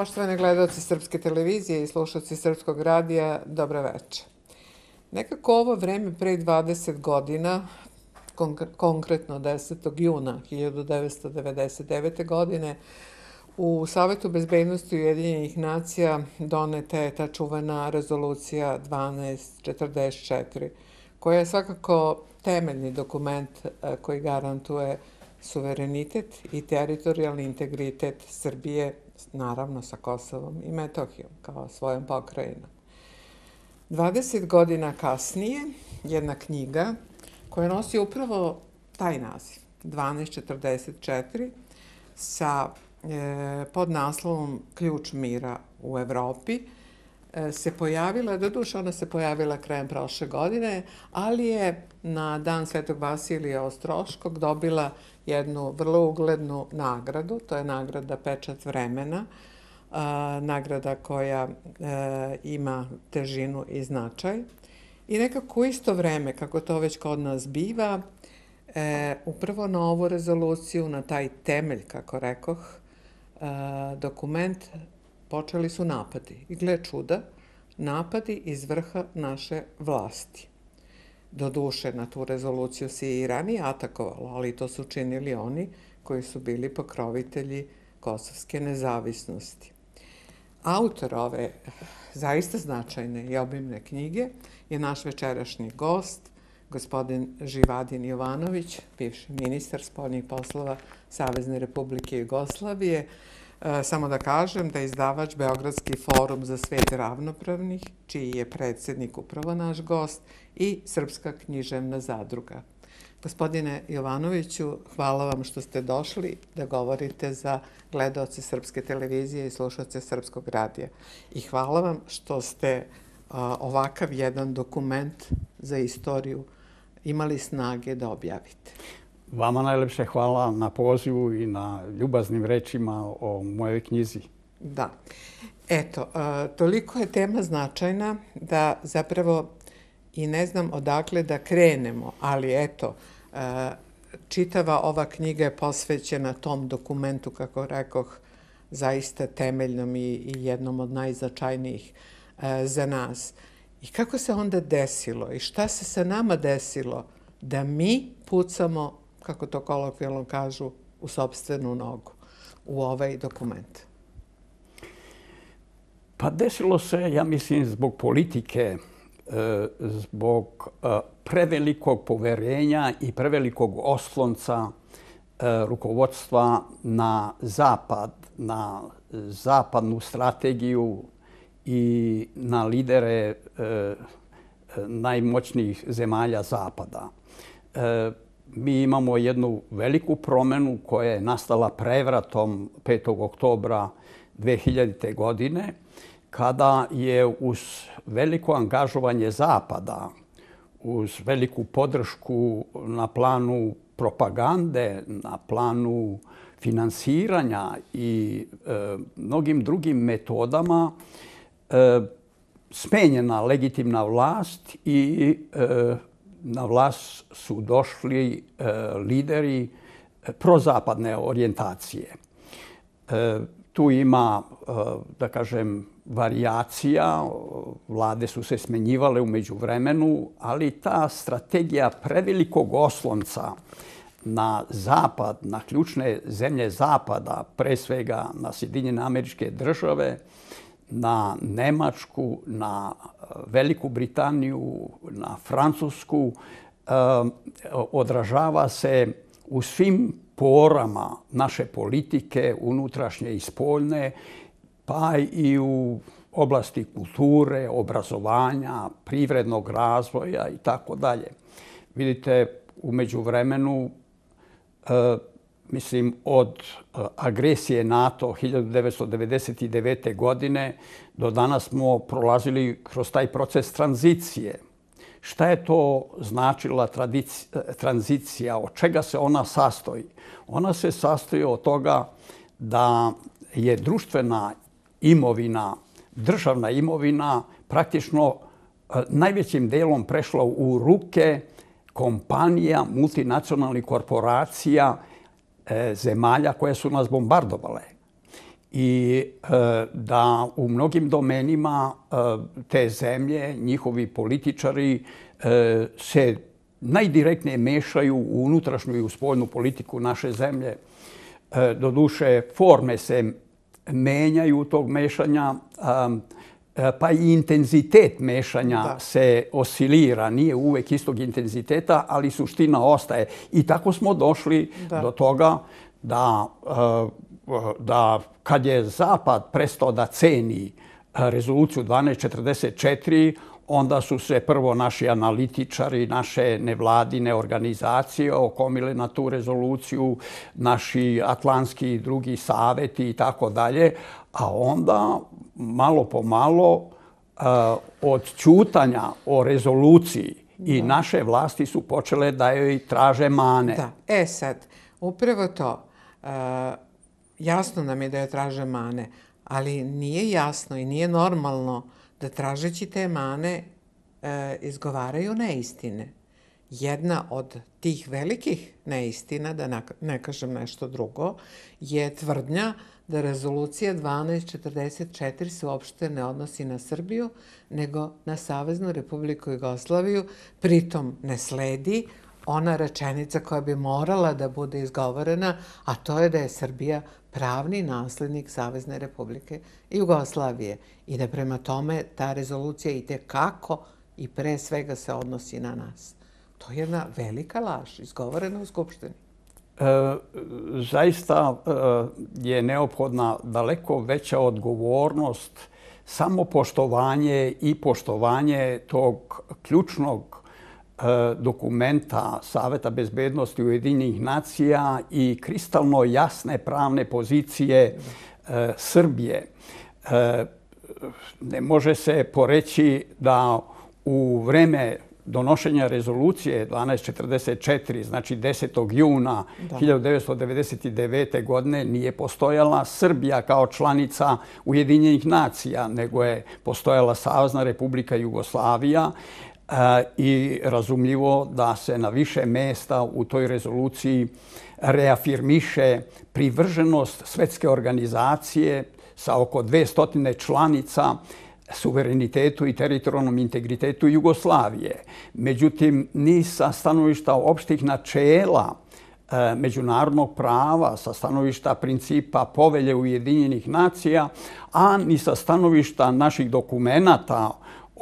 Poštovani gledalci Srpske televizije i slušalci Srpskog radija, dobro večer. Nekako ovo vreme pre 20 godina, konkretno 10. juna 1999. godine, u Savetu bezbednosti Ujedinjenih nacija doneta je ta čuvena rezolucija 1244, koja je svakako temeljni dokument e, koji garantuje suverenitet i teritorijalni integritet Srbije, naravno sa Kosovom i Metohijom kao svojom pokrajinom. 20 godina kasnije, jedna knjiga koja nosi upravo taj naziv, 1244, sa e, pod naslovom Ključ mira u Evropi, e, se pojavila, doduše ona se pojavila krajem prošle godine, ali je na dan Svetog Vasilija Ostroškog dobila jednu vrlo uglednu nagradu, to je nagrada Pečat vremena, nagrada koja e, ima težinu i značaj. I nekako u isto vreme, kako to već kod nas biva, e, upravo na ovu rezoluciju, na taj temelj, kako rekoh, e, dokument, počeli su napadi. I gle čuda, napadi iz vrha naše vlasti. Do duše na tu rezoluciju se i ranije atakovalo, ali to su činili oni koji su bili pokrovitelji kosovske nezavisnosti. Autor ove eh, zaista značajne i obimne knjige je naš večerašnji gost, gospodin Živadin Jovanović, bivši ministar spoljnih poslova Savezne republike Jugoslavije. E, samo da kažem da je izdavač Beogradski forum za svet ravnopravnih, čiji je predsjednik upravo naš gost, i Srpska književna zadruga. Gospodine Jovanoviću, hvala vam što ste došli da govorite za gledalce Srpske televizije i slušalce Srpskog radija. I hvala vam što ste e, ovakav jedan dokument za istoriju imali snage da objavite. Vama najlepše hvala na pozivu i na ljubaznim rečima o mojoj knjizi. Da. Eto, toliko je tema značajna da zapravo i ne znam odakle da krenemo, ali eto, čitava ova knjiga je posvećena tom dokumentu, kako rekoh, zaista temeljnom i jednom od najznačajnijih za nas. I kako se onda desilo i šta se sa nama desilo da mi pucamo, kako to kolokvijalno kažu, u sobstvenu nogu u ovaj dokument? Pa desilo se, ja mislim, zbog politike e, zbog e, prevelikog poverenja i prevelikog oslonca e, rukovodstva na zapad, na zapadnu strategiju i na lidere najmoćnijih zemalja zapada. Mi imamo jednu veliku promenu koja je nastala prevratom 5. oktobra 2000. godine, kada je uz veliko angažovanje Zapada, uz veliku podršku na planu propagande, na planu finansiranja i e, mnogim drugim metodama, e, smenjena legitimna vlast i e, na vlast su došli e, lideri e, prozapadne orijentacije. E, tu ima, e, da kažem, variacija, vlade su se smenjivale umeđu vremenu, ali ta strategija prevelikog oslonca na zapad, na ključne zemlje zapada, pre svega na Sjedinjene američke države, na Nemačku, na Veliku Britaniju, na Francusku, um, odražava se u svim porama naše politike, unutrašnje i spoljne, pa i u oblasti kulture, obrazovanja, privrednog razvoja i tako dalje. Vidite, umeđu vremenu, uh, mislim, od e, agresije NATO 1999. godine do danas smo prolazili kroz taj proces tranzicije. Šta je to značila e, tranzicija? Od čega se ona sastoji? Ona se sastoji od toga da je društvena imovina, državna imovina, praktično e, najvećim delom prešla u ruke kompanija, multinacionalnih korporacija, E, zemalja koje su nas bombardovale. i e, da u mnogim domenima e, te zemlje, njihovi političari se najdirektnije mešaju u unutrašnju i u spoljnu politiku naše zemlje. Do duše, forme se menjaju tog mešanja, pa i intenzitet mešanja da. se osilira, nije uvek istog intenziteta, ali suština ostaje. I tako smo došli da. do toga da, da kad je Zapad prestao da ceni rezoluciju 1244, onda su se prvo naši analitičari, naše nevladine organizacije okomile na tu rezoluciju, naši atlantski i drugi saveti i tako dalje, a onda malo po malo uh, od čutanja o rezoluciji i naše vlasti su počele da joj traže mane. Da. E sad, upravo to, uh, jasno nam je da joj traže mane, ali nije jasno i nije normalno da tražeći te mane e, izgovaraju neistine. Jedna od tih velikih neistina, da ne kažem nešto drugo, je tvrdnja da rezolucija 1244 se uopšte ne odnosi na Srbiju, nego na Saveznu republiku Jugoslaviju, pritom ne sledi ona rečenica koja bi morala da bude izgovorena, a to je da je Srbija pravni naslednik Savezne republike Jugoslavije i da prema tome ta rezolucija i kako i pre svega se odnosi na nas. To je jedna velika laž izgovorena u Skupštini. E, zaista e, je neophodna daleko veća odgovornost, samopoštovanje i poštovanje tog ključnog e, dokumenta Saveta bezbednosti Ujedinjenih nacija i kristalno jasne pravne pozicije e, Srbije. E, ne može se poreći da u vreme donošenja rezolucije 1244, znači 10. juna 1999. godine, nije postojala Srbija kao članica Ujedinjenih nacija, nego je postojala Savazna republika Jugoslavija e, i razumljivo da se na više mesta u toj rezoluciji reafirmiše privrženost svetske organizacije sa oko 200 članica suverenitetu i teritorijalnom integritetu Jugoslavije. Međutim, ni sa stanovišta opštih načela e, međunarodnog prava, sa stanovišta principa povelje Ujedinjenih nacija, a ni sa stanovišta naših dokumenata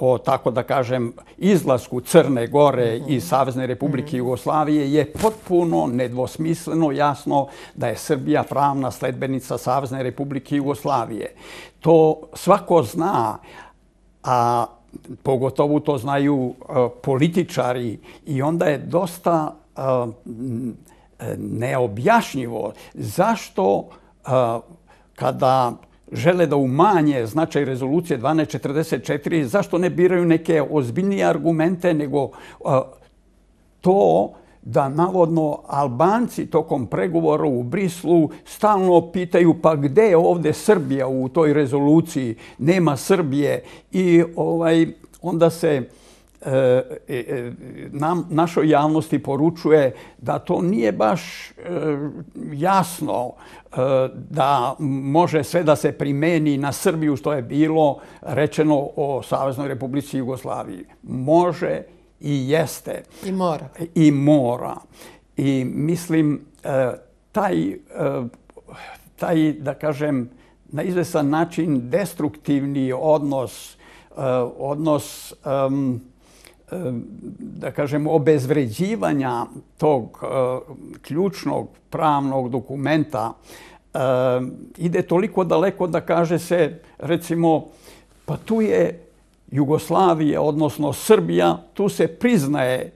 o, tako da kažem, izlasku Crne Gore i. Savezne republike mhm. Jugoslavije je potpuno nedvosmisleno jasno da je Srbija pravna sledbenica Savezne republike Jugoslavije. To svako zna, a pogotovo to znaju političari i onda je dosta neobjašnjivo zašto kada žele da umanje značaj rezolucije 1244, zašto ne biraju neke ozbiljnije argumente, nego to da navodno Albanci tokom pregovora u Brislu stalno pitaju pa gde je ovde Srbija u toj rezoluciji, nema Srbije. I ovaj onda se nam, našoj javnosti poručuje da to nije baš e, jasno e, da može sve da se primeni na Srbiju što je bilo rečeno o Saveznoj republici Jugoslaviji. Može i jeste. I mora. I mora. I mislim, e, taj, e, taj, da kažem, na izvesan način destruktivni odnos, e, odnos, da kažem, obezvređivanja tog e, ključnog pravnog dokumenta e, ide toliko daleko da kaže se, recimo, pa tu je Jugoslavija, odnosno Srbija, tu se priznaje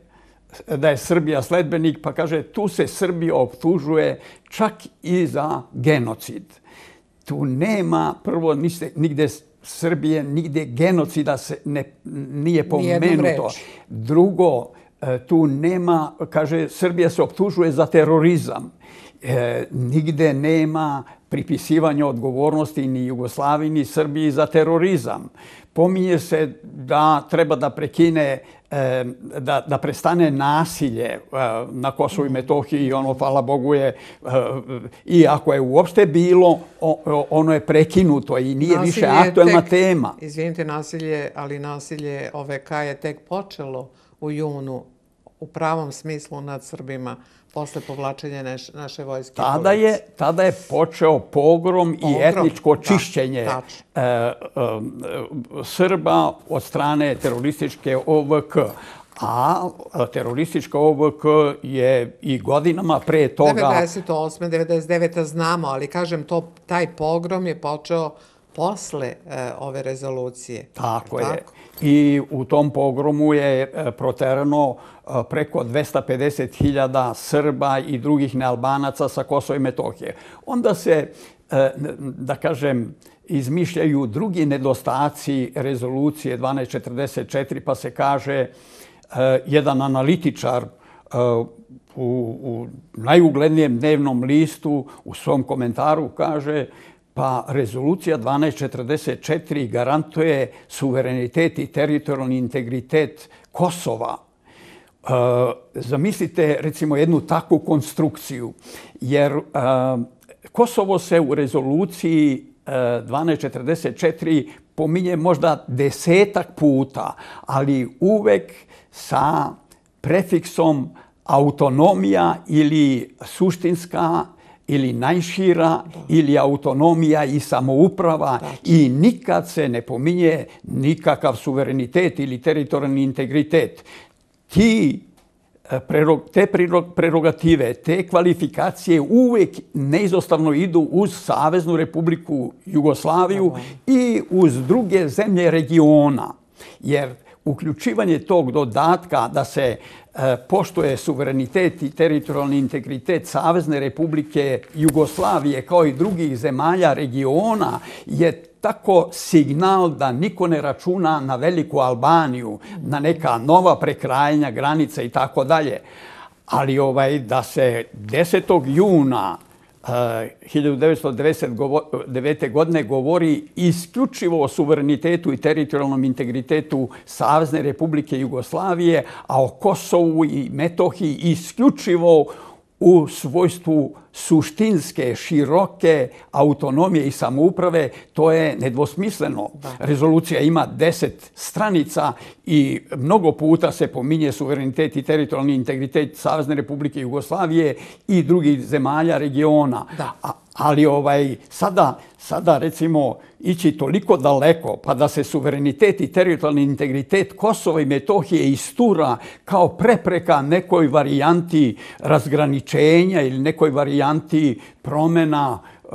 da je Srbija sledbenik, pa kaže tu se Srbija optužuje čak i za genocid. Tu nema prvo nigde Srbije, nigde genocida se ne, nije pomenuto. Drugo, e, tu nema, kaže, Srbija se optužuje za terorizam. E, nigde nema pripisivanja odgovornosti ni Jugoslaviji ni Srbiji za terorizam. Pominje se da treba da prekine da, da prestane nasilje e, na Kosovu i Metohiji i ono, hvala Bogu, je, e, i ako je uopšte bilo, ono je prekinuto i nije nasilje više aktuelna tek, tema. Izvinite, nasilje, ali nasilje OVK je tek počelo u junu u pravom smislu nad Srbima posle povlačenja neš, naše vojske. Tada je, tada je počeo pogrom, pogrom i etničko čišćenje da, e, e, Srba od strane terorističke OVK. A teroristička OVK je i godinama pre toga... 98. 99. znamo, ali kažem, to, taj pogrom je počeo posle e, ove rezolucije. Tako je. I u tom pogromu je e, proterano e, preko 250.000 Srba i drugih nealbanaca sa Kosova i Metohije. Onda se, e, da kažem, izmišljaju drugi nedostaci rezolucije 1244, pa se kaže jedan analitičar u, u najuglednijem dnevnom listu u svom komentaru kaže Pa rezolucija 1244 garantuje suverenitet i teritorijalni integritet Kosova. E, zamislite recimo jednu takvu konstrukciju, jer e, Kosovo se u rezoluciji e, 1244 pominje možda desetak puta, ali uvek sa prefiksom autonomija ili suštinska ili najšira ili autonomija i samouprava i nikad se ne pominje nikakav suverenitet ili teritorijalni integritet. Ti e, te prerogative, te kvalifikacije uvek neizostavno idu uz Saveznu republiku Jugoslaviju i uz druge zemlje regiona. Jer uključivanje tog dodatka da se E, poštoje suverenitet i teritorijalni integritet Savezne republike Jugoslavije kao i drugih zemalja regiona je tako signal da niko ne računa na veliku Albaniju, na neka nova prekrajanja granica i tako dalje. Ali ovaj da se 10. juna 1999. godine govori isključivo o suverenitetu i teritorijalnom integritetu Savezne republike Jugoslavije, a o Kosovu i Metohiji isključivo u svojstvu suštinske, široke autonomije i samouprave, to je nedvosmisleno. Rezolucija ima deset stranica i mnogo puta se pominje suverenitet i teritorijalni integritet Savezne republike Jugoslavije i drugih zemalja regiona. Da. A, ali ovaj sada sada recimo ići toliko daleko pa da se suverenitet i teritorijalni integritet Kosova i Metohije istura kao prepreka nekoj varijanti razgraničenja ili nekoj varijanti promjena eh,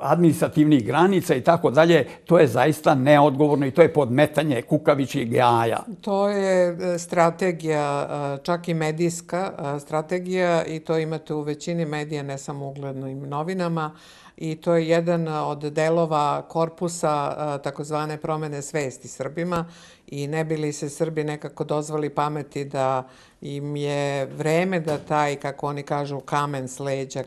administrativnih granica i tako dalje, to je zaista neodgovorno i to je podmetanje kukavićih jaja. To je eh, strategija, eh, čak i medijska strategija i to imate u većini medija, ne samo uglednim novinama, i to je jedan od delova korpusa takozvane promene svesti Srbima i ne bi li se Srbi nekako dozvali pameti da im je vreme da taj, kako oni kažu, kamen s leđa,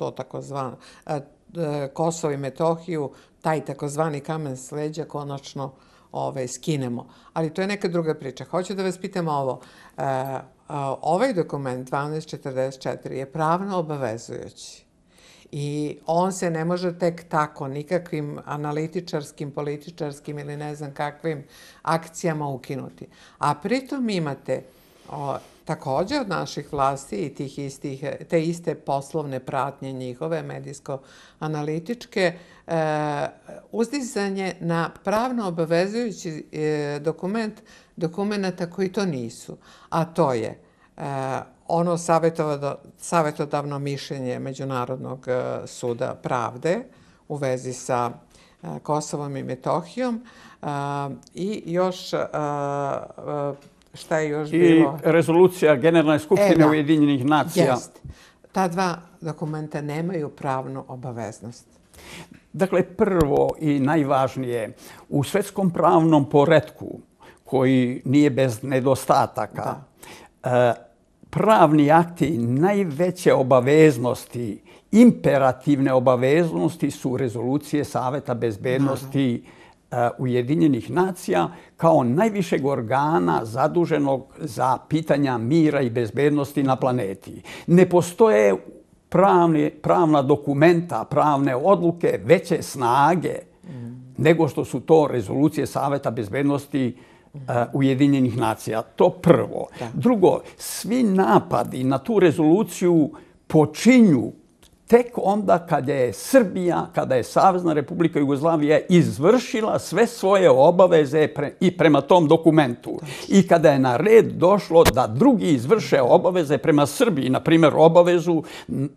to takozvano, e, e, Kosovo i Metohiju, taj takozvani kamen s leđa konačno ove, skinemo. Ali to je neka druga priča. Hoću da vas pitam ovo. E, e ovaj dokument 1244 je pravno obavezujući. I on se ne može tek tako nikakvim analitičarskim, političarskim ili ne znam kakvim akcijama ukinuti. A pritom imate o, takođe od naših vlasti i tih istih, te iste poslovne pratnje njihove, medijsko-analitičke, e, uzdizanje na pravno obavezujući e, dokument dokumenta koji to nisu. A to je e, ono savjetodavno mišljenje Međunarodnog suda pravde u vezi sa Kosovom i Metohijom i još šta je još bilo? I rezolucija Generalne skupštine Ujedinjenih nacija. Jest. Ta dva dokumenta nemaju pravnu obaveznost. Dakle, prvo i najvažnije, u svetskom pravnom poredku, koji nije bez nedostataka, da pravni akti najveće obaveznosti, imperativne obaveznosti su rezolucije Saveta bezbednosti Ujedinjenih nacija kao najvišeg organa zaduženog za pitanja mira i bezbednosti na planeti. Ne postoje pravne, pravna dokumenta, pravne odluke, veće snage nego što su to rezolucije Saveta bezbednosti uh, Ujedinjenih nacija. To prvo. Drugo, svi napadi na tu rezoluciju počinju tek onda kada je Srbija, kada je Savezna Republika Jugoslavija izvršila sve svoje obaveze pre, i prema tom dokumentu. I kada je na red došlo da drugi izvrše obaveze prema Srbiji, na primjer obavezu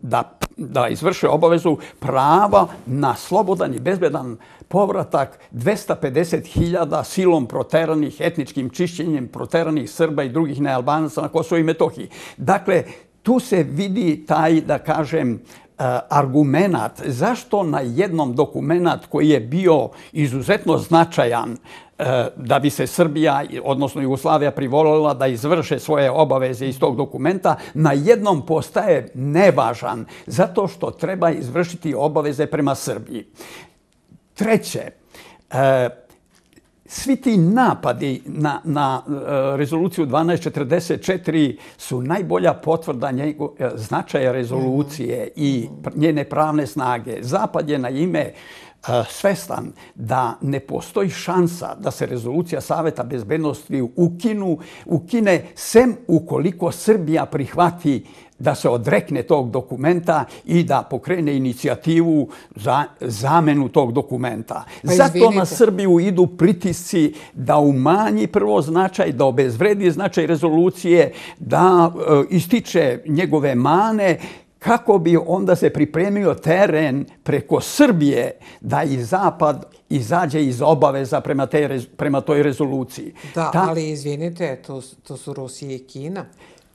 da, da izvrše obavezu prava na slobodan i bezbedan povratak 250.000 silom proteranih, etničkim čišćenjem proteranih Srba i drugih nealbanaca na Kosovo i Metohiji. Dakle, tu se vidi taj, da kažem, E, argumentat zašto na jednom dokumentat koji je bio izuzetno značajan e, da bi se Srbija, odnosno Jugoslavija, privolila da izvrše svoje obaveze iz tog dokumenta, na jednom postaje nevažan zato što treba izvršiti obaveze prema Srbiji. Treće, e, svi ti napadi na, na uh, rezoluciju 1244 su najbolja potvrda njego, uh, značaja rezolucije i njene pravne snage. Zapad je na ime svestan da ne postoji šansa da se rezolucija Saveta bezbednosti ukinu, ukine sem ukoliko Srbija prihvati da se odrekne tog dokumenta i da pokrene inicijativu za zamenu tog dokumenta. Pa Zato na Srbiju idu pritisci da umanji prvo značaj, da obezvredi značaj rezolucije, da e, ističe njegove mane, kako bi onda se pripremio teren preko Srbije da i Zapad izađe iz obaveza prema, te, prema toj rezoluciji. Da, Ta... ali izvinite, to, to su Rusija i Kina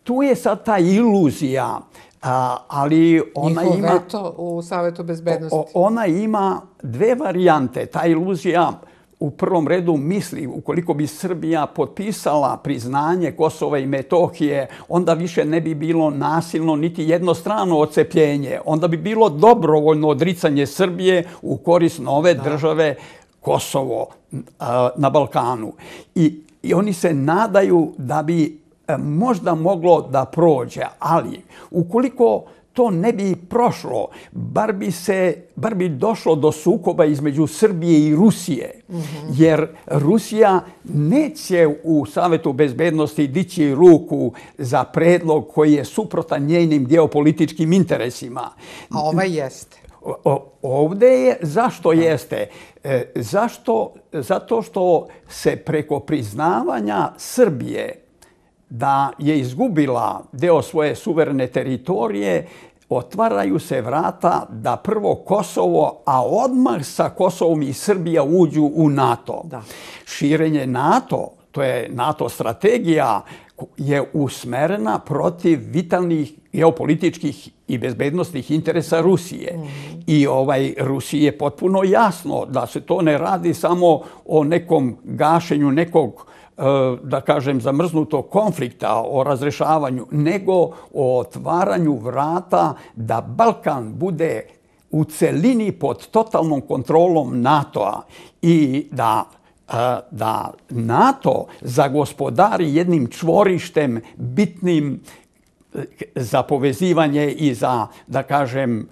tu je sad ta iluzija, a, ali ona Njihov ima... veto u Savetu bezbednosti. O, ona ima dve varijante. Ta iluzija u prvom redu misli, ukoliko bi Srbija potpisala priznanje Kosova i Metohije, onda više ne bi bilo nasilno niti jednostrano ocepljenje. Onda bi bilo dobrovoljno odricanje Srbije u korist nove da. države Kosovo na Balkanu. I, I oni se nadaju da bi E, možda moglo da prođe, ali ukoliko to ne bi prošlo, bar bi, se, bar bi došlo do sukoba između Srbije i Rusije. Mm -hmm. Jer Rusija neće u Savetu bezbednosti dići ruku za predlog koji je suprotan njenim geopolitičkim interesima. A ovaj jeste. O, ovde je, zašto jeste? E, zašto? Zato što se preko priznavanja Srbije da je izgubila deo svoje suverene teritorije, otvaraju se vrata da prvo Kosovo, a odmah sa Kosovom i Srbija uđu u NATO. Da. Širenje NATO, to je NATO strategija, je usmerena protiv vitalnih geopolitičkih i bezbednostnih interesa Rusije. Mm. I ovaj Rusiji je potpuno jasno da se to ne radi samo o nekom gašenju nekog E, da kažem, zamrznutog konflikta o razrešavanju, nego o otvaranju vrata da Balkan bude u celini pod totalnom kontrolom NATO-a i da e, da NATO zagospodari jednim čvorištem bitnim e, za povezivanje i za, da kažem,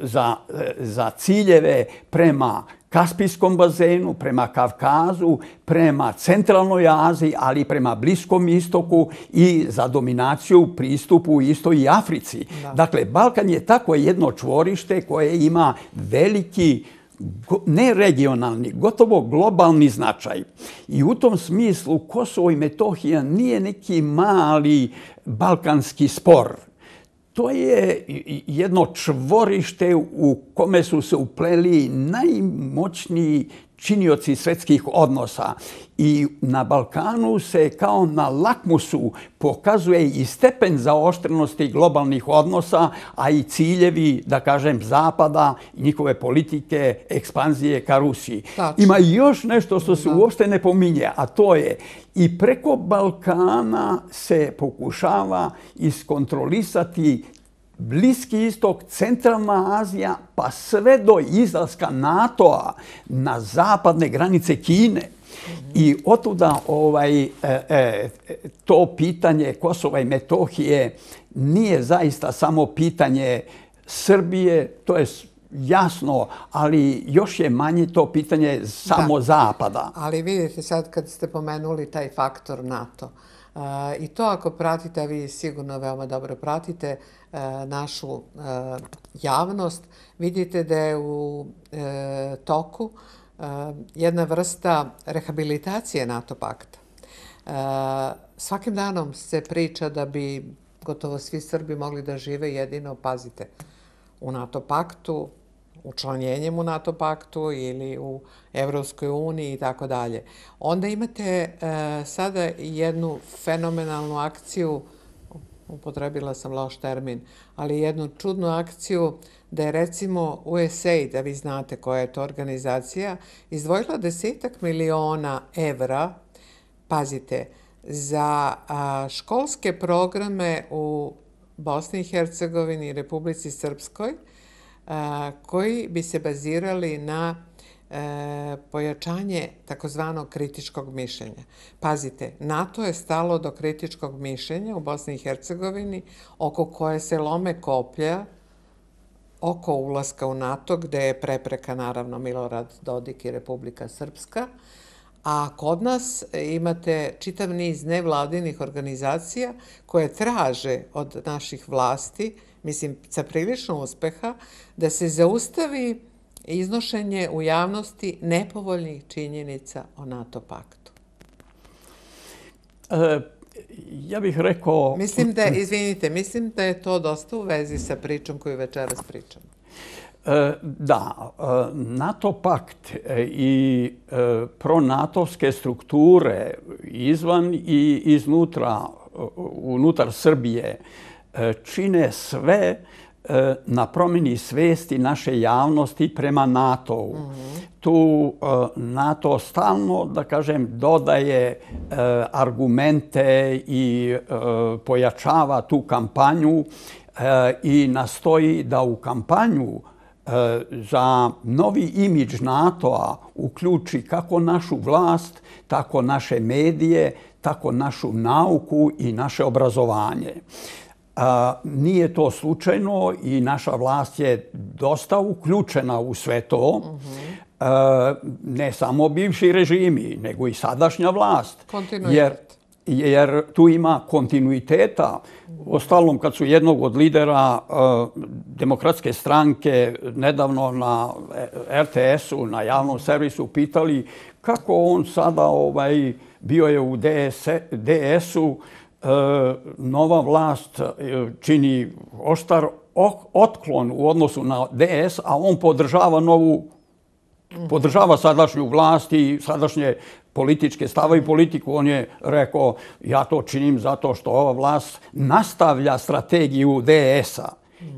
za, za ciljeve prema Kaspijskom bazenu, prema Kavkazu, prema centralnoj Aziji, ali i prema Bliskom istoku i za dominaciju pristupu isto i Africi. Da. Dakle, Balkan je tako jedno čvorište koje ima veliki ne regionalni, gotovo globalni značaj. I u tom smislu Kosovo i Metohija nije neki mali balkanski spor to je jedno čvorište u kome su se upleli najmoćniji činioci svetskih odnosa. I na Balkanu se kao na lakmusu pokazuje i stepen zaoštrenosti globalnih odnosa, a i ciljevi, da kažem, Zapada njihove politike, ekspanzije ka Rusiji. Tačno. Ima još nešto što se uopšte ne pominje, a to je i preko Balkana se pokušava iskontrolisati Bliski istok, centralna Azija, pa sve do izlaska NATO-a na zapadne granice Kine. I otuda ovaj, e, e, to pitanje Kosova i Metohije nije zaista samo pitanje Srbije, to je jasno, ali još je manje to pitanje samo da. Zapada. Ali vidite sad kad ste pomenuli taj faktor NATO, i to ako pratite, a vi sigurno veoma dobro pratite e, našu e, javnost, vidite da je u e, toku jedna vrsta rehabilitacije NATO pakta. Svakim danom se priča da bi gotovo svi Srbi mogli da žive jedino, pazite, u NATO paktu, učlanjenjem u NATO paktu ili u Evropskoj uniji i tako dalje. Onda imate e, sada jednu fenomenalnu akciju, upotrebila sam loš termin, ali jednu čudnu akciju da je recimo USA, da vi znate koja je to organizacija, izdvojila desetak miliona evra, pazite, za a, školske programe u Bosni i Hercegovini i Republici Srpskoj, koji bi se bazirali na e, pojačanje takozvanog kritičkog mišljenja. Pazite, NATO je stalo do kritičkog mišljenja u Bosni i Hercegovini, oko koje se lome koplja oko ulaska u NATO, gde je prepreka, naravno, Milorad Dodik i Republika Srpska, a kod nas imate čitav niz nevladinih organizacija koje traže od naših vlasti, mislim, sa prilično uspeha, da se zaustavi iznošenje u javnosti nepovoljnih činjenica o NATO paktu. E, ja bih rekao... Mislim da, izvinite, mislim da je to dosta u vezi sa pričom koju večeras pričamo. E, da, e, NATO pakt i pronatovske strukture izvan i iznutra, unutar Srbije, E, čine sve e, na promjeni svesti naše javnosti prema NATO-u. Mm -hmm. Tu e, NATO stalno, da kažem, dodaje argumente i pojačava tu kampanju i nastoji da u kampanju za novi imidž NATO-a uključi kako našu vlast, tako naše medije, tako našu nauku i naše obrazovanje. A, nije to slučajno i naša vlast je dosta uključena u sve to. -huh. ne samo bivši režimi, nego i sadašnja vlast. Jer, jer tu ima kontinuiteta. Ostalom, kad su jednog od lidera demokratske stranke nedavno na RTS-u, na javnom servisu, pitali kako on sada ovaj, bio je u DS, DS-u, E, nova vlast e, čini oštar otklon u odnosu na DS, a on podržava novu podržava sadašnju vlast i sadašnje političke stave i politiku. On je rekao, ja to činim zato što ova vlast nastavlja strategiju DS-a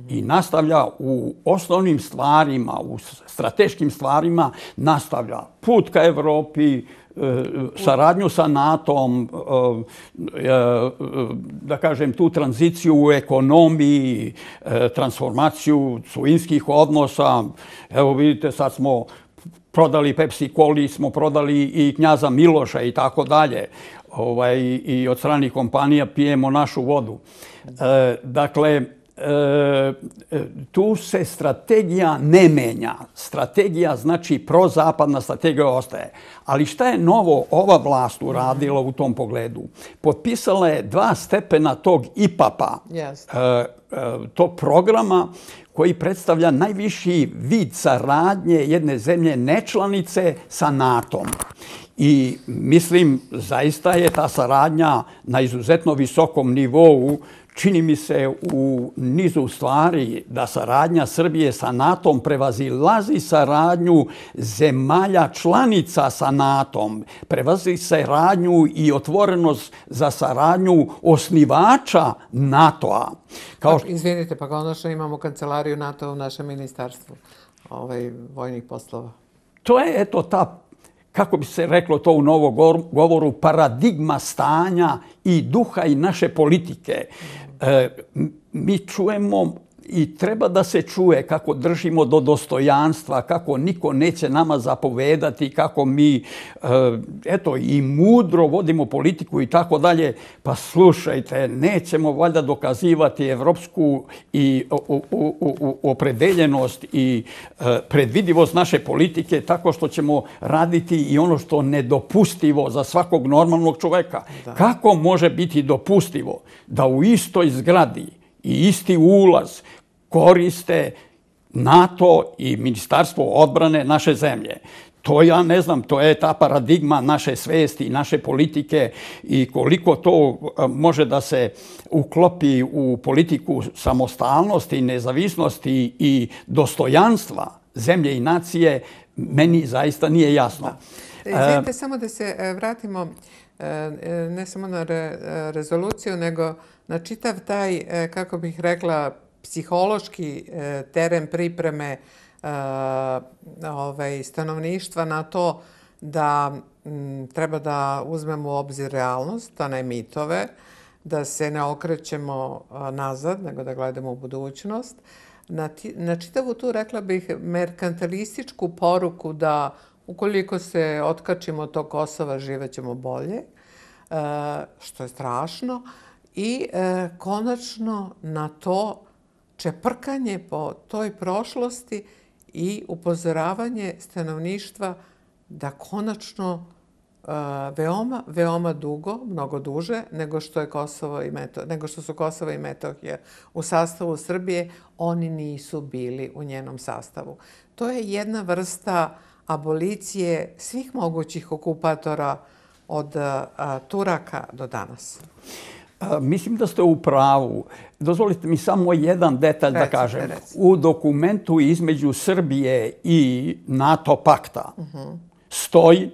i nastavlja u osnovnim stvarima, u strateškim stvarima, nastavlja put ka Evropi, saradnju sa NATO-om, eh, eh, da kažem, tu tranziciju u ekonomiji, eh, transformaciju suinskih odnosa. Evo vidite, sad smo prodali Pepsi Coli, smo prodali i knjaza Miloša i tako dalje. Ovaj, I od stranih kompanija pijemo našu vodu. Dakle, E, tu se strategija ne menja. Strategija znači prozapadna strategija ostaje. Ali šta je novo ova vlast uradila u tom pogledu? Potpisala je dva stepena tog IPAP-a, yes. e, e, tog programa koji predstavlja najviši vid saradnje jedne zemlje nečlanice sa NATO-om. I mislim, zaista je ta saradnja na izuzetno visokom nivou čini mi se u nizu stvari da saradnja Srbije sa NATO-om prevazilazi saradnju zemalja članica sa NATO-om, prevazi saradnju i otvorenost za saradnju osnivača NATO-a. Kao što... Izvinite, pa konačno imamo kancelariju NATO u našem ministarstvu ovaj, vojnih poslova. To je eto ta kako bi se reklo to u novom govoru, paradigma stanja i duha i naše politike. E, mi čujemo i treba da se čuje kako držimo do dostojanstva, kako niko neće nama zapovedati, kako mi eh, eto i mudro vodimo politiku i tako dalje. Pa slušajte, nećemo valjda dokazivati evropsku i opredeljenost i eh, predvidivost naše politike tako što ćemo raditi i ono što nedopustivo za svakog normalnog čoveka. Kako može biti dopustivo da u istoj zgradi i isti ulaz koriste NATO i Ministarstvo odbrane naše zemlje. To ja ne znam, to je ta paradigma naše svesti, naše politike i koliko to može da se uklopi u politiku samostalnosti, nezavisnosti i dostojanstva zemlje i nacije, meni zaista nije jasno. Izvijete, samo da se e, vratimo e, e, ne samo na rezoluciju, nego na čitav taj, e, kako bih rekla, psihološki e, teren pripreme e, ovaj, stanovništva na to da treba da uzmemo u obzir realnost, a ne mitove, da se ne okrećemo nazad, nego da gledamo u budućnost. Na, na čitavu tu rekla bih merkantilističku poruku da ukoliko se otkačimo od tog Kosova, živećemo bolje, što je strašno. I e, konačno na to čeprkanje po toj prošlosti i upozoravanje stanovništva da konačno e, veoma, veoma dugo, mnogo duže nego što, je Kosovo i Meto, nego što su Kosovo i Metohija u sastavu Srbije, oni nisu bili u njenom sastavu. To je jedna vrsta abolicije svih mogućih okupatora od a, Turaka do danas. Mislim da ste u pravu. Dozvolite mi samo jedan detalj da kažem. U dokumentu između Srbije i NATO pakta mhm. stoji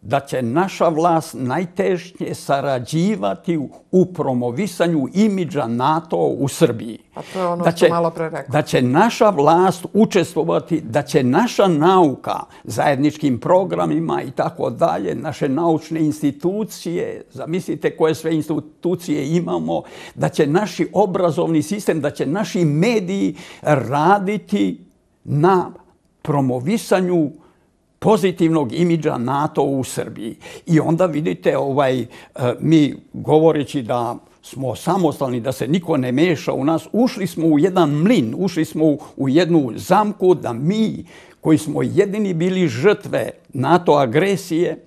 da će naša vlast najtežnije sarađivati u promovisanju imidža NATO u Srbiji. A to je ono da će, što malo pre rekao. Da će naša vlast učestvovati, da će naša nauka zajedničkim programima i tako dalje, naše naučne institucije, zamislite koje sve institucije imamo, da će naši obrazovni sistem, da će naši mediji raditi na promovisanju pozitivnog imidža NATO u Srbiji. I onda vidite, ovaj, e, mi govoreći da smo samostalni, da se niko ne meša u nas, ušli smo u jedan mlin, ušli smo u jednu zamku da mi, koji smo jedini bili žrtve NATO agresije,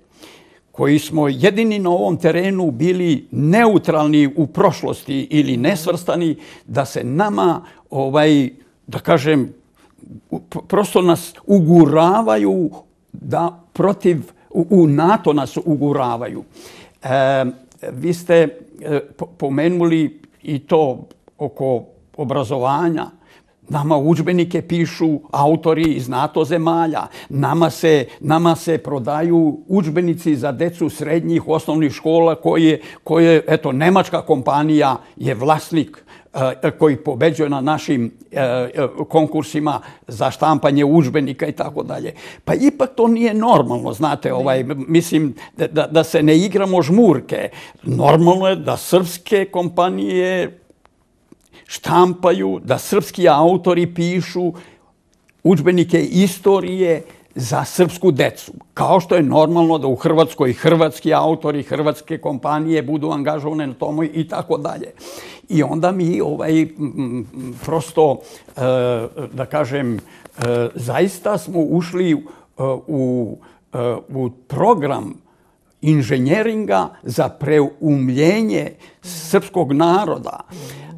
koji smo jedini na ovom terenu bili neutralni u prošlosti ili nesvrstani, da se nama, ovaj, da kažem, prosto nas uguravaju da protiv, u NATO nas uguravaju. E, vi ste e, pomenuli i to oko obrazovanja. Nama učbenike pišu autori iz NATO zemalja. Nama se, nama se prodaju učbenici za decu srednjih osnovnih škola koje, koje eto, nemačka kompanija je vlasnik koji pobeđuje na našim eh, eh, konkursima za štampanje učbenika i tako dalje. Pa ipak to nije normalno, znate, ovaj, mislim da, da se ne igramo žmurke. Normalno je da srpske kompanije štampaju, da srpski autori pišu učbenike istorije, za srpsku decu. Kao što je normalno da u Hrvatskoj hrvatski autori, hrvatske kompanije budu angažovane na tomu i tako dalje. I onda mi ovaj prosto, e, da kažem, e, zaista smo ušli e, u, e, u program inženjeringa za preumljenje srpskog naroda.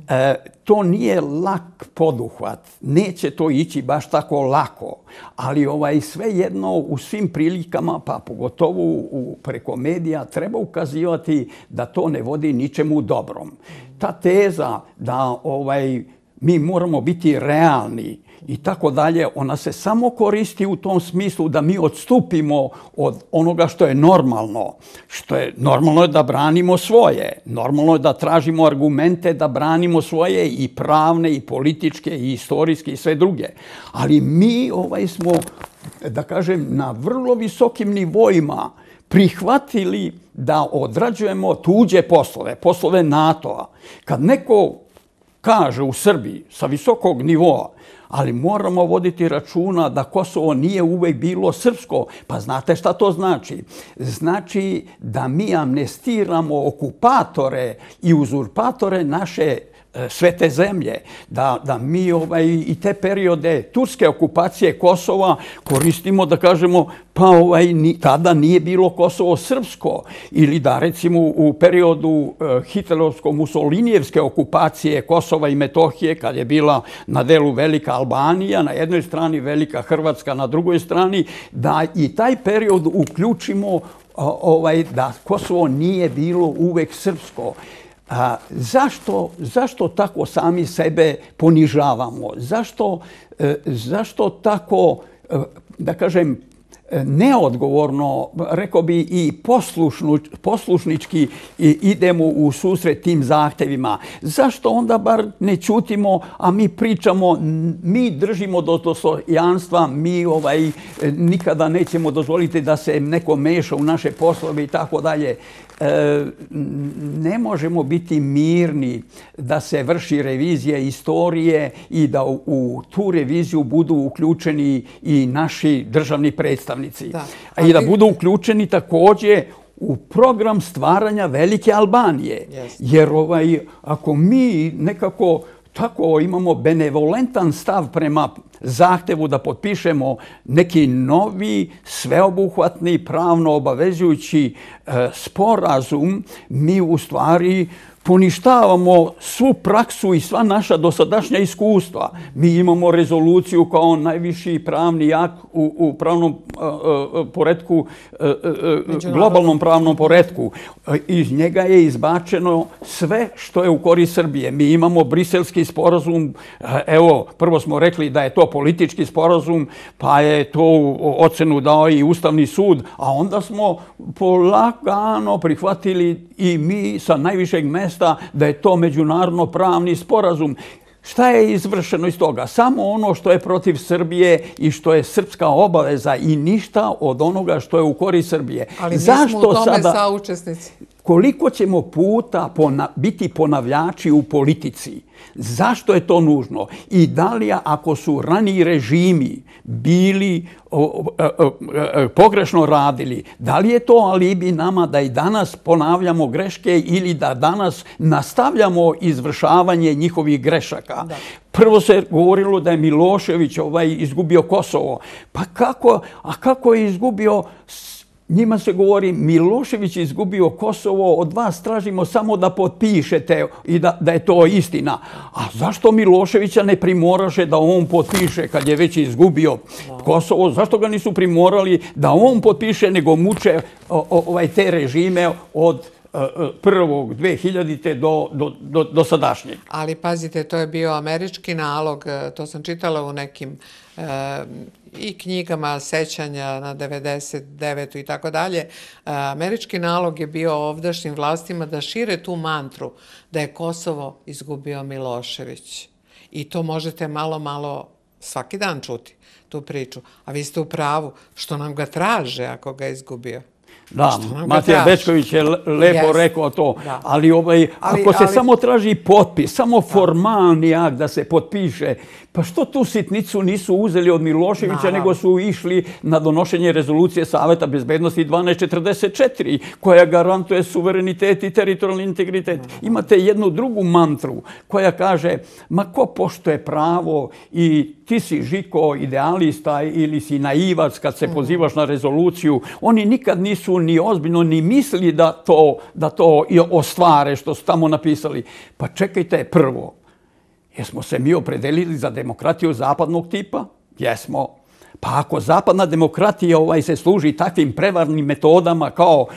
E, to nije lak poduhvat, neće to ići baš tako lako, ali ovaj sve jedno u svim prilikama, pa pogotovo u, preko medija, treba ukazivati da to ne vodi ničemu dobrom. Ta teza da ovaj mi moramo biti realni, i tako dalje, ona se samo koristi u tom smislu da mi odstupimo od onoga što je normalno. Što je normalno je da branimo svoje. Normalno je da tražimo argumente da branimo svoje i pravne i političke i istorijske i sve druge. Ali mi ovaj smo, da kažem, na vrlo visokim nivoima prihvatili da odrađujemo tuđe poslove, poslove NATO-a. Kad neko kaže u Srbiji sa visokog nivoa, ali moramo voditi računa da Kosovo nije uvek bilo srpsko. Pa znate šta to znači? Znači da mi amnestiramo okupatore i uzurpatore naše E, sve te zemlje, da, da mi ovaj, i te periode turske okupacije Kosova koristimo da kažemo pa ovaj, ni, tada nije bilo Kosovo srpsko ili da recimo u periodu e, uh, hitlerovsko-musolinijevske okupacije Kosova i Metohije kad je bila na delu Velika Albanija, na jednoj strani Velika Hrvatska, na drugoj strani, da i taj period uključimo ovaj, da Kosovo nije bilo uvek srpsko. A, zašto, zašto tako sami sebe ponižavamo? Zašto, e, zašto tako, e, da kažem, neodgovorno, rekao bi i poslušnu, poslušnički idemo u susret tim zahtevima. Zašto onda bar ne čutimo, a mi pričamo, mi držimo do dostojanstva, mi ovaj, nikada nećemo dozvoliti da se neko meša u naše poslove i tako dalje. E, ne možemo biti mirni da se vrši revizija istorije i da u tu reviziju budu uključeni i naši državni predstavnici. Da. I da budu uključeni također u program stvaranja Velike Albanije. Jer ovaj, ako mi nekako tako imamo benevolentan stav prema zahtevu da potpišemo neki novi, sveobuhvatni, pravno obavezujući e, sporazum, mi u stvari poništavamo svu praksu i sva naša dosadašnja iskustva. Mi imamo rezoluciju kao najviši pravni jak u, u pravnom uh, poredku, uh, uh, globalnom pravnom poredku. Iz njega je izbačeno sve što je u kori Srbije. Mi imamo briselski sporazum. Evo, prvo smo rekli da je to politički sporazum, pa je to ocenu dao i Ustavni sud, a onda smo polagano prihvatili i mi sa najvišeg mesta da je to međunarodno pravni sporazum. Šta je izvršeno iz toga? Samo ono što je protiv Srbije i što je srpska obaveza i ništa od onoga što je u kori Srbije. Ali mi Zašto smo u tome sada, saučesnici. Koliko ćemo puta pona, biti ponavljači u politici? Zašto je to nužno? I da li ako su rani režimi bili o, o, o, pogrešno radili, da li je to alibi nama da i danas ponavljamo greške ili da danas nastavljamo izvršavanje njihovih grešaka? Da. Prvo se govorilo da je Milošević ovaj izgubio Kosovo. Pa kako, a kako je izgubio njima se govori Milošević izgubio Kosovo, od vas tražimo samo da potpišete i da, da je to istina. A zašto Miloševića ne primoraše da on potpiše kad je već izgubio Kosovo? Zašto ga nisu primorali da on potpiše nego muče ovaj te režime od e, e, prvog 2000-te do, do, do, do sadašnjeg. Ali pazite, to je bio američki nalog, e, to sam čitala u nekim e, i knjigama sećanja na 99. i tako dalje. E, američki nalog je bio ovdašnjim vlastima da šire tu mantru da je Kosovo izgubio Milošević. I to možete malo, malo svaki dan čuti, tu priču. A vi ste u pravu, što nam ga traže ako ga izgubio. Da, Matija Bečković je lepo yes. rekao to, da. ali, ovaj, ali ako se ali... samo traži potpis, samo formalni akt da se potpiše, pa što tu sitnicu nisu uzeli od Miloševića, Naravno. nego su išli na donošenje rezolucije Saveta bezbednosti 1244, koja garantuje suverenitet i teritorijalni integritet. Imate jednu drugu mantru koja kaže, ma ko pošto je pravo i ti si žiko idealista ili si naivac kad se pozivaš na rezoluciju, oni nikad nisu ni ozbiljno ni mislili da to, da to i ostvare što su tamo napisali. Pa čekajte prvo, jesmo se mi opredelili za demokratiju zapadnog tipa? Jesmo. Pa ako zapadna demokratija ovaj se služi takvim prevarnim metodama kao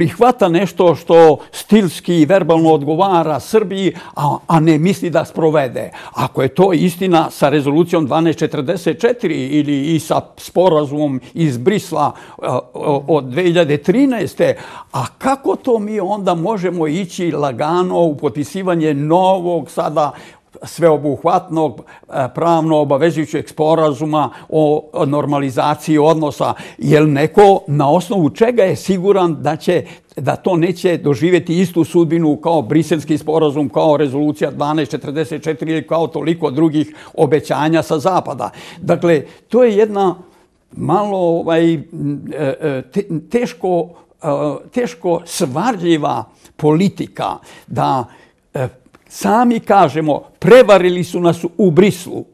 prihvata nešto što stilski i verbalno odgovara Srbiji, a, a ne misli da sprovede. Ako je to istina sa rezolucijom 1244 ili i sa sporazumom iz Brisla od 2013. A kako to mi onda možemo ići lagano u potpisivanje novog sada sveobuhvatnog eh, pravno obavezujućeg sporazuma o normalizaciji odnosa. Je li neko na osnovu čega je siguran da će da to neće doživjeti istu sudbinu kao briselski sporazum, kao rezolucija 1244 ili kao toliko drugih obećanja sa zapada. Dakle, to je jedna malo ovaj, eh, eh, teško, teško svarljiva politika da sami kažemo, prevarili su nas u Brislu.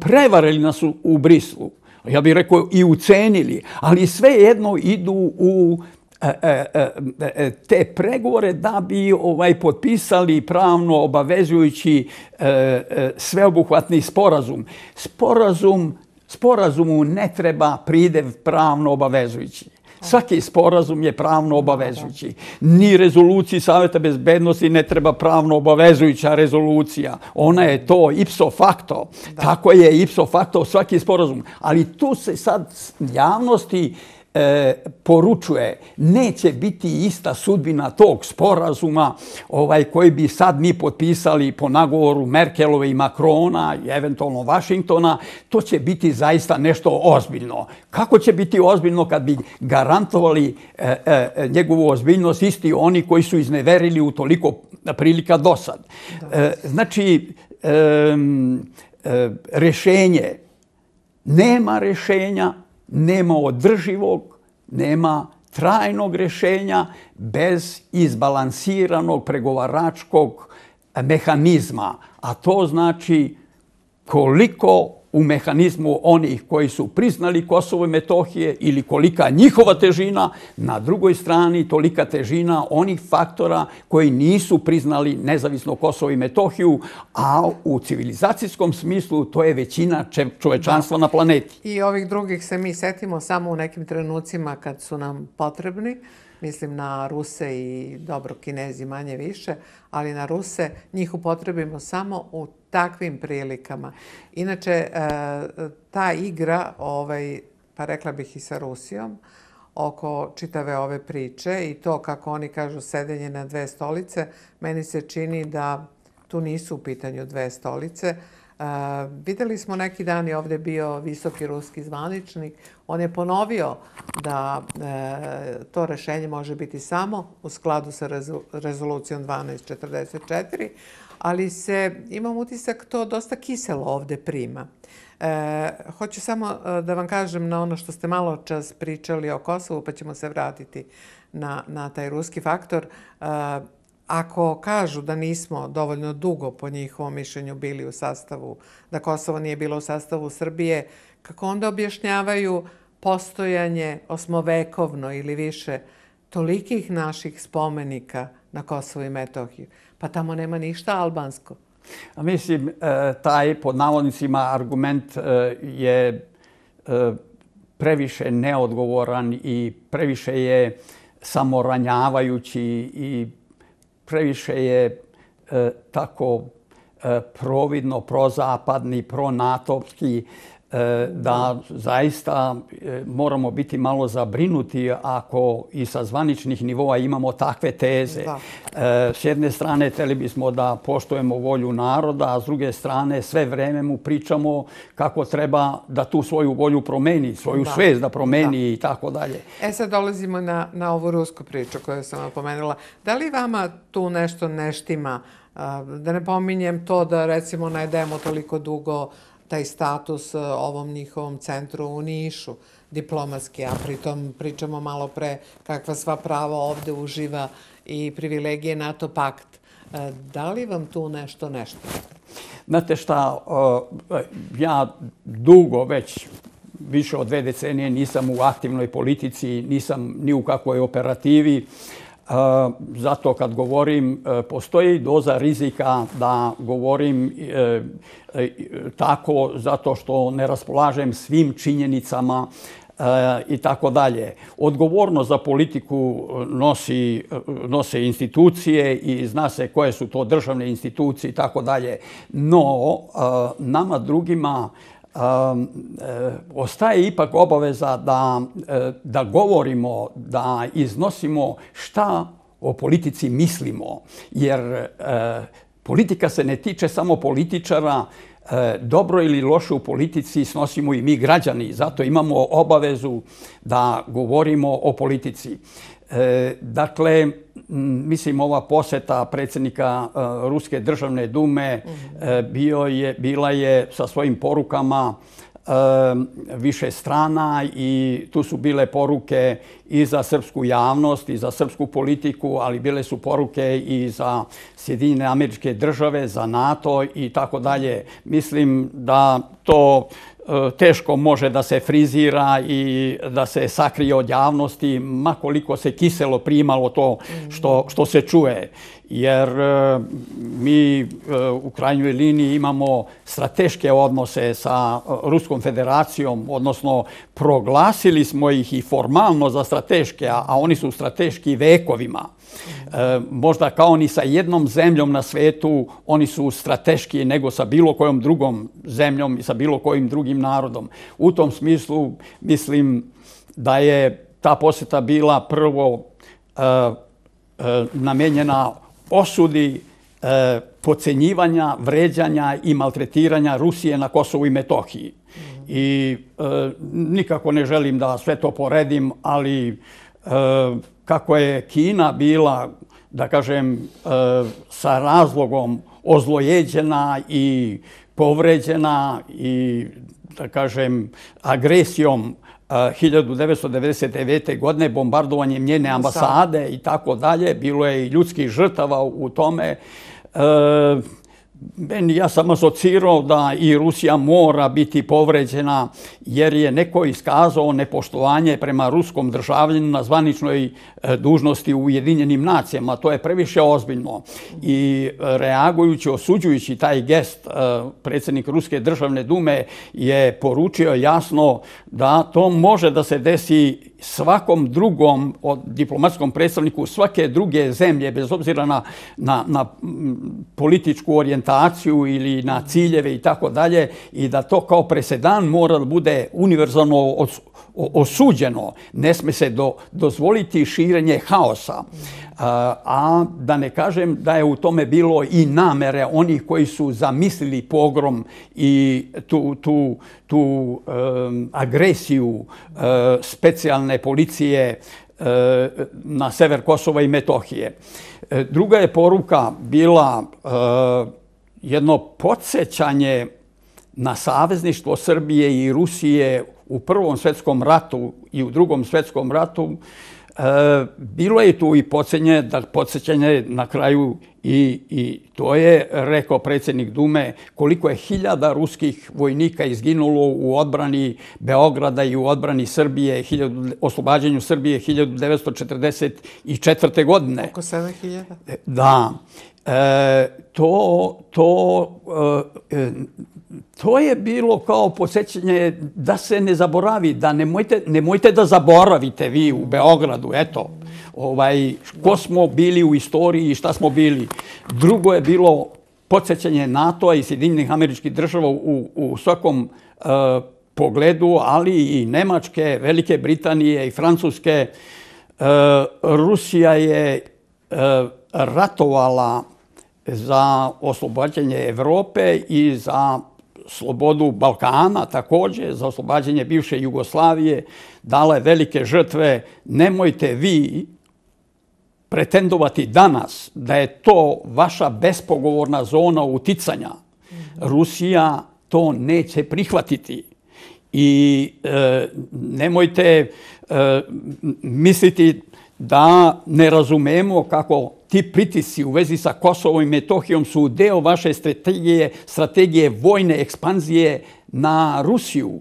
Prevarili nas u Brislu. Ja bih rekao i ucenili, ali sve jedno idu u e, e, e, e te pregovore da bi ovaj potpisali pravno obavezujući e, e, sveobuhvatni sporazum. Sporazum sporazumu ne treba pridev pravno obavezujući. Svaki sporazum je pravno obavezujući. Ni rezoluciji Savjeta bezbednosti ne treba pravno obavezujuća rezolucija. Ona je to ipso facto. Tako je ipso facto svaki sporazum. Ali tu se sad javnosti e, poručuje neće biti ista sudbina tog sporazuma ovaj koji bi sad mi potpisali po nagovoru Merkelove i Makrona i eventualno Vašingtona, to će biti zaista nešto ozbiljno. Kako će biti ozbiljno kad bi garantovali e, e, njegovu ozbiljnost isti oni koji su izneverili u toliko prilika do sad? E, znači, e, e, rešenje, nema rešenja, nema održivog, nema trajnog rešenja bez izbalansiranog pregovaračkog mehanizma. A to znači koliko u mehanizmu onih koji su priznali Kosovo i Metohije ili kolika njihova težina, na drugoj strani tolika težina onih faktora koji nisu priznali nezavisno Kosovo i Metohiju, a u civilizacijskom smislu to je većina čovečanstva na planeti. I ovih drugih se mi setimo samo u nekim trenucima kad su nam potrebni, mislim na Ruse i dobro Kinezi manje više, ali na Ruse njih upotrebimo samo u takvim prilikama. Inače, e, ta igra, ovaj, pa rekla bih i sa Rusijom, oko čitave ove priče i to kako oni kažu sedenje na dve stolice, meni se čini da tu nisu u pitanju dve stolice. Uh, videli smo neki dan je ovdje bio visoki ruski zvaničnik. On je ponovio da uh, to rešenje može biti samo u skladu sa rezolucijom 1244, ali se, imam utisak, to dosta kiselo ovde prima. E, hoću samo e, da vam kažem na ono što ste malo čas pričali o Kosovu, pa ćemo se vratiti na, na taj ruski faktor. E, ako kažu da nismo dovoljno dugo po njihovom mišljenju bili u sastavu, da Kosovo nije bilo u sastavu Srbije, kako onda objašnjavaju postojanje osmovekovno ili više tolikih naših spomenika na Kosovo i Metohiju? pa tamo nema ništa albansko. A mislim, e, taj pod navodnicima argument e, je e, previše neodgovoran i previše je samoranjavajući i previše je tako providno, prozapadni, pronatovski, E, da zaista e, moramo biti malo zabrinuti ako i sa zvaničnih nivoa imamo takve teze. Da. E, s jedne strane, teli bismo da poštojemo volju naroda, a s druge strane, sve vreme mu pričamo kako treba da tu svoju volju promeni, svoju da. svest da promeni da. i tako dalje. E sad dolazimo na, na ovu rusku priču koju sam vam pomenula. Da li vama tu nešto neštima? Da ne pominjem to da recimo ne dajemo toliko dugo taj status e, ovom njihovom centru u Nišu, diplomatski, a pritom pričamo malo pre kakva sva prava ovde uživa i privilegije NATO pakt. E, da li vam tu nešto nešto? Znate šta, e, ja dugo već više od dve decenije nisam u aktivnoj politici, nisam ni u kakvoj operativi. Zato kad govorim, e, postoji doza rizika da govorim e, e, tako zato što ne raspolažem svim činjenicama i tako dalje. Odgovorno za politiku nosi, nose institucije i zna se koje su to državne institucije i tako dalje. No, nama drugima um, e, ostaje ipak obaveza da, e, da govorimo, da iznosimo šta o politici mislimo. Jer e, Politika se ne tiče samo političara, dobro ili loše u politici snosimo i mi građani, zato imamo obavezu da govorimo o politici. E, dakle, mislim, ova poseta predsjednika e, Ruske državne dume e, bio je, bila je sa svojim porukama e, više strana i tu su bile poruke i za srpsku javnost i za srpsku politiku, ali bile su poruke i za Sjedinjene američke države, za NATO i tako dalje. Mislim da to Eh, teško može da se frizira i da se sakrije od javnosti, makoliko se kiselo primalo to što, što se čuje jer e, mi e, u krajnjoj liniji imamo strateške odnose sa e, Ruskom federacijom, odnosno proglasili smo ih i formalno za strateške, a oni su strateški vekovima. Možda kao ni sa jednom zemljom na svetu, oni su strateški nego sa bilo kojom drugom zemljom i sa bilo kojim drugim narodom. U tom smislu mislim da je ta posjeta bila prvo namenjena osudi e, pocenjivanja, vređanja i maltretiranja Rusije na Kosovu i Metohiji. I e, nikako ne želim da sve to poredim, ali e, kako je Kina bila, da kažem, e, sa razlogom ozlojeđena i povređena i, da kažem, agresijom 1999. godine bombardovanjem njene ambasade i tako dalje. Bilo je i ljudskih žrtava u tome. E, meni ja sam asocirao da i Rusija mora biti povređena jer je neko iskazao nepoštovanje prema ruskom državljenju na zvaničnoj e, dužnosti u Ujedinjenim nacijama. To je previše ozbiljno. I e, reagujući, osuđujući taj gest, e, predsjednik Ruske državne dume je poručio jasno da to može da se desi svakom drugom od diplomatskom predstavniku svake druge zemlje, bez obzira na, na, na političku orijentaciju ili na ciljeve i tako dalje, i da to kao presedan mora da bude univerzalno osuđeno. Ne sme se do, dozvoliti širenje haosa. A da ne kažem da je u tome bilo i namere onih koji su zamislili pogrom i tu, tu, tu um, agresiju uh, specijalne policije uh, na sever Kosova i Metohije. E, druga je poruka bila uh, jedno podsjećanje na savezništvo Srbije i Rusije u Prvom svetskom ratu i u Drugom svetskom ratu, e, bilo je tu i podsjećanje, da podsjećanje na kraju i, i to je rekao predsjednik Dume koliko je hiljada ruskih vojnika izginulo u odbrani Beograda i u odbrani Srbije, hiljadu, oslobađanju Srbije 1944. godine. Oko 7000? Da. E, to, to e, to je bilo kao posjećanje da se ne zaboravi, da nemojte, nemojte da zaboravite vi u Beogradu, eto, ovaj, ko smo bili u istoriji i šta smo bili. Drugo je bilo podsjećanje NATO-a i Sjedinjenih američkih država u, u svakom uh, pogledu, ali i Nemačke, Velike Britanije i Francuske. Uh, Rusija je uh, ratovala za oslobađanje Evrope i za slobodu Balkana također, za oslobađanje bivše Jugoslavije, dala je velike žrtve. Nemojte vi pretendovati danas da je to vaša bespogovorna zona uticanja. Rusija to neće prihvatiti. I e, nemojte e, misliti da ne razumemo kako ti pritisi u vezi sa Kosovom i Metohijom su deo vaše strategije, strategije vojne ekspanzije na Rusiju.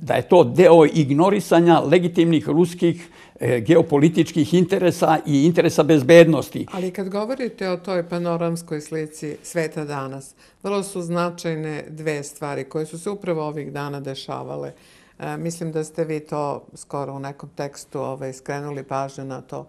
Da je to deo ignorisanja legitimnih ruskih e, geopolitičkih interesa i interesa bezbednosti. Ali kad govorite o toj panoramskoj slici sveta danas, vrlo su značajne dve stvari koje su se upravo ovih dana dešavale. E, mislim da ste vi to skoro u nekom tekstu ovaj, skrenuli pažnju na to.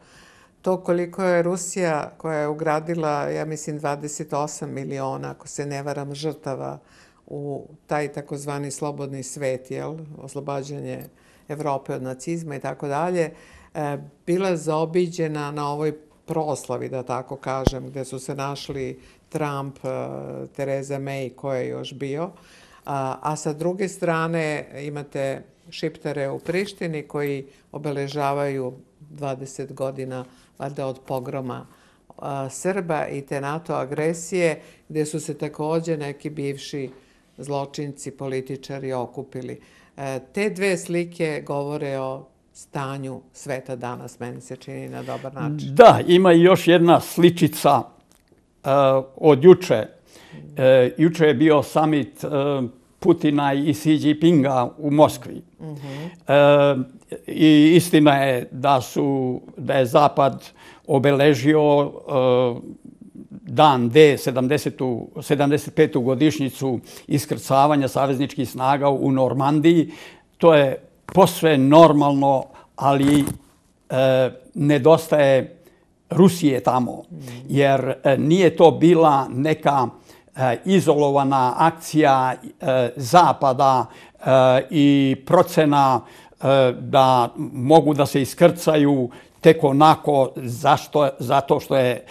To koliko je Rusija koja je ugradila, ja mislim, 28 miliona, ako se ne varam, žrtava u taj takozvani slobodni svet, jel? oslobađanje Evrope od nacizma i tako dalje, e, bila zaobiđena na ovoj proslavi, da tako kažem, gde su se našli Trump, e, Tereza May, ko je još bio. A, a sa druge strane imate šiptare u Prištini koji obeležavaju 20 godina valjda od pogroma a, Srba i te NATO agresije, gde su se također neki bivši zločinci, političari okupili. E, te dve slike govore o stanju sveta danas, meni se čini na dobar način. Da, ima i još jedna sličica uh, od juče. Uh, juče je bio summit uh, Putina i Xi Jinpinga u Moskvi. Mm -hmm. e, I istina je da su da je Zapad obeležio e, dan D, 70. 75. godišnjicu iskrcavanja savezničkih snaga u Normandiji. To je posve normalno, ali e, nedostaje Rusije tamo, jer e, nije to bila neka e, Eh, izolovana akcija eh, Zapada eh, i procena da mogu da se iskrcaju tek onako zašto, zato što je,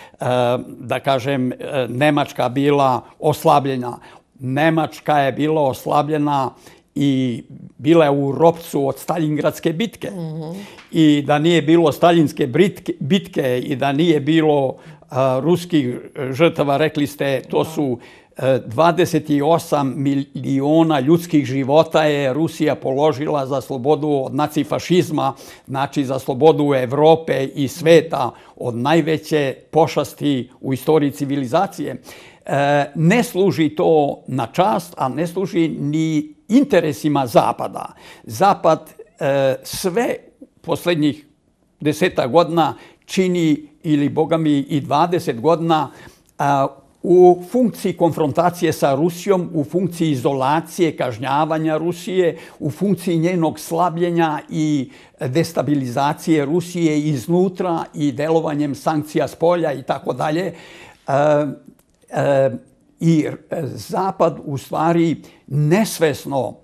da kažem, Nemačka bila oslabljena. Nemačka je bila oslabljena i bila je u ropcu od Stalingradske bitke. Mm -hmm. I da nije bilo Stalinske bitke i da nije bilo a, ruskih žrtava, rekli ste, to su 28 miliona ljudskih života je Rusija položila za slobodu od nacifašizma, znači za slobodu Evrope i sveta od najveće pošasti u istoriji civilizacije. E, ne služi to na čast, a ne služi ni interesima Zapada. Zapad e, sve posljednjih deseta godina čini ili bogami i 20 godina u funkciji konfrontacije sa Rusijom, u funkciji izolacije, kažnjavanja Rusije, u funkciji njenog slabljenja i destabilizacije Rusije iznutra i delovanjem sankcija s polja i tako dalje. E, e, I e, Zapad u stvari nesvesno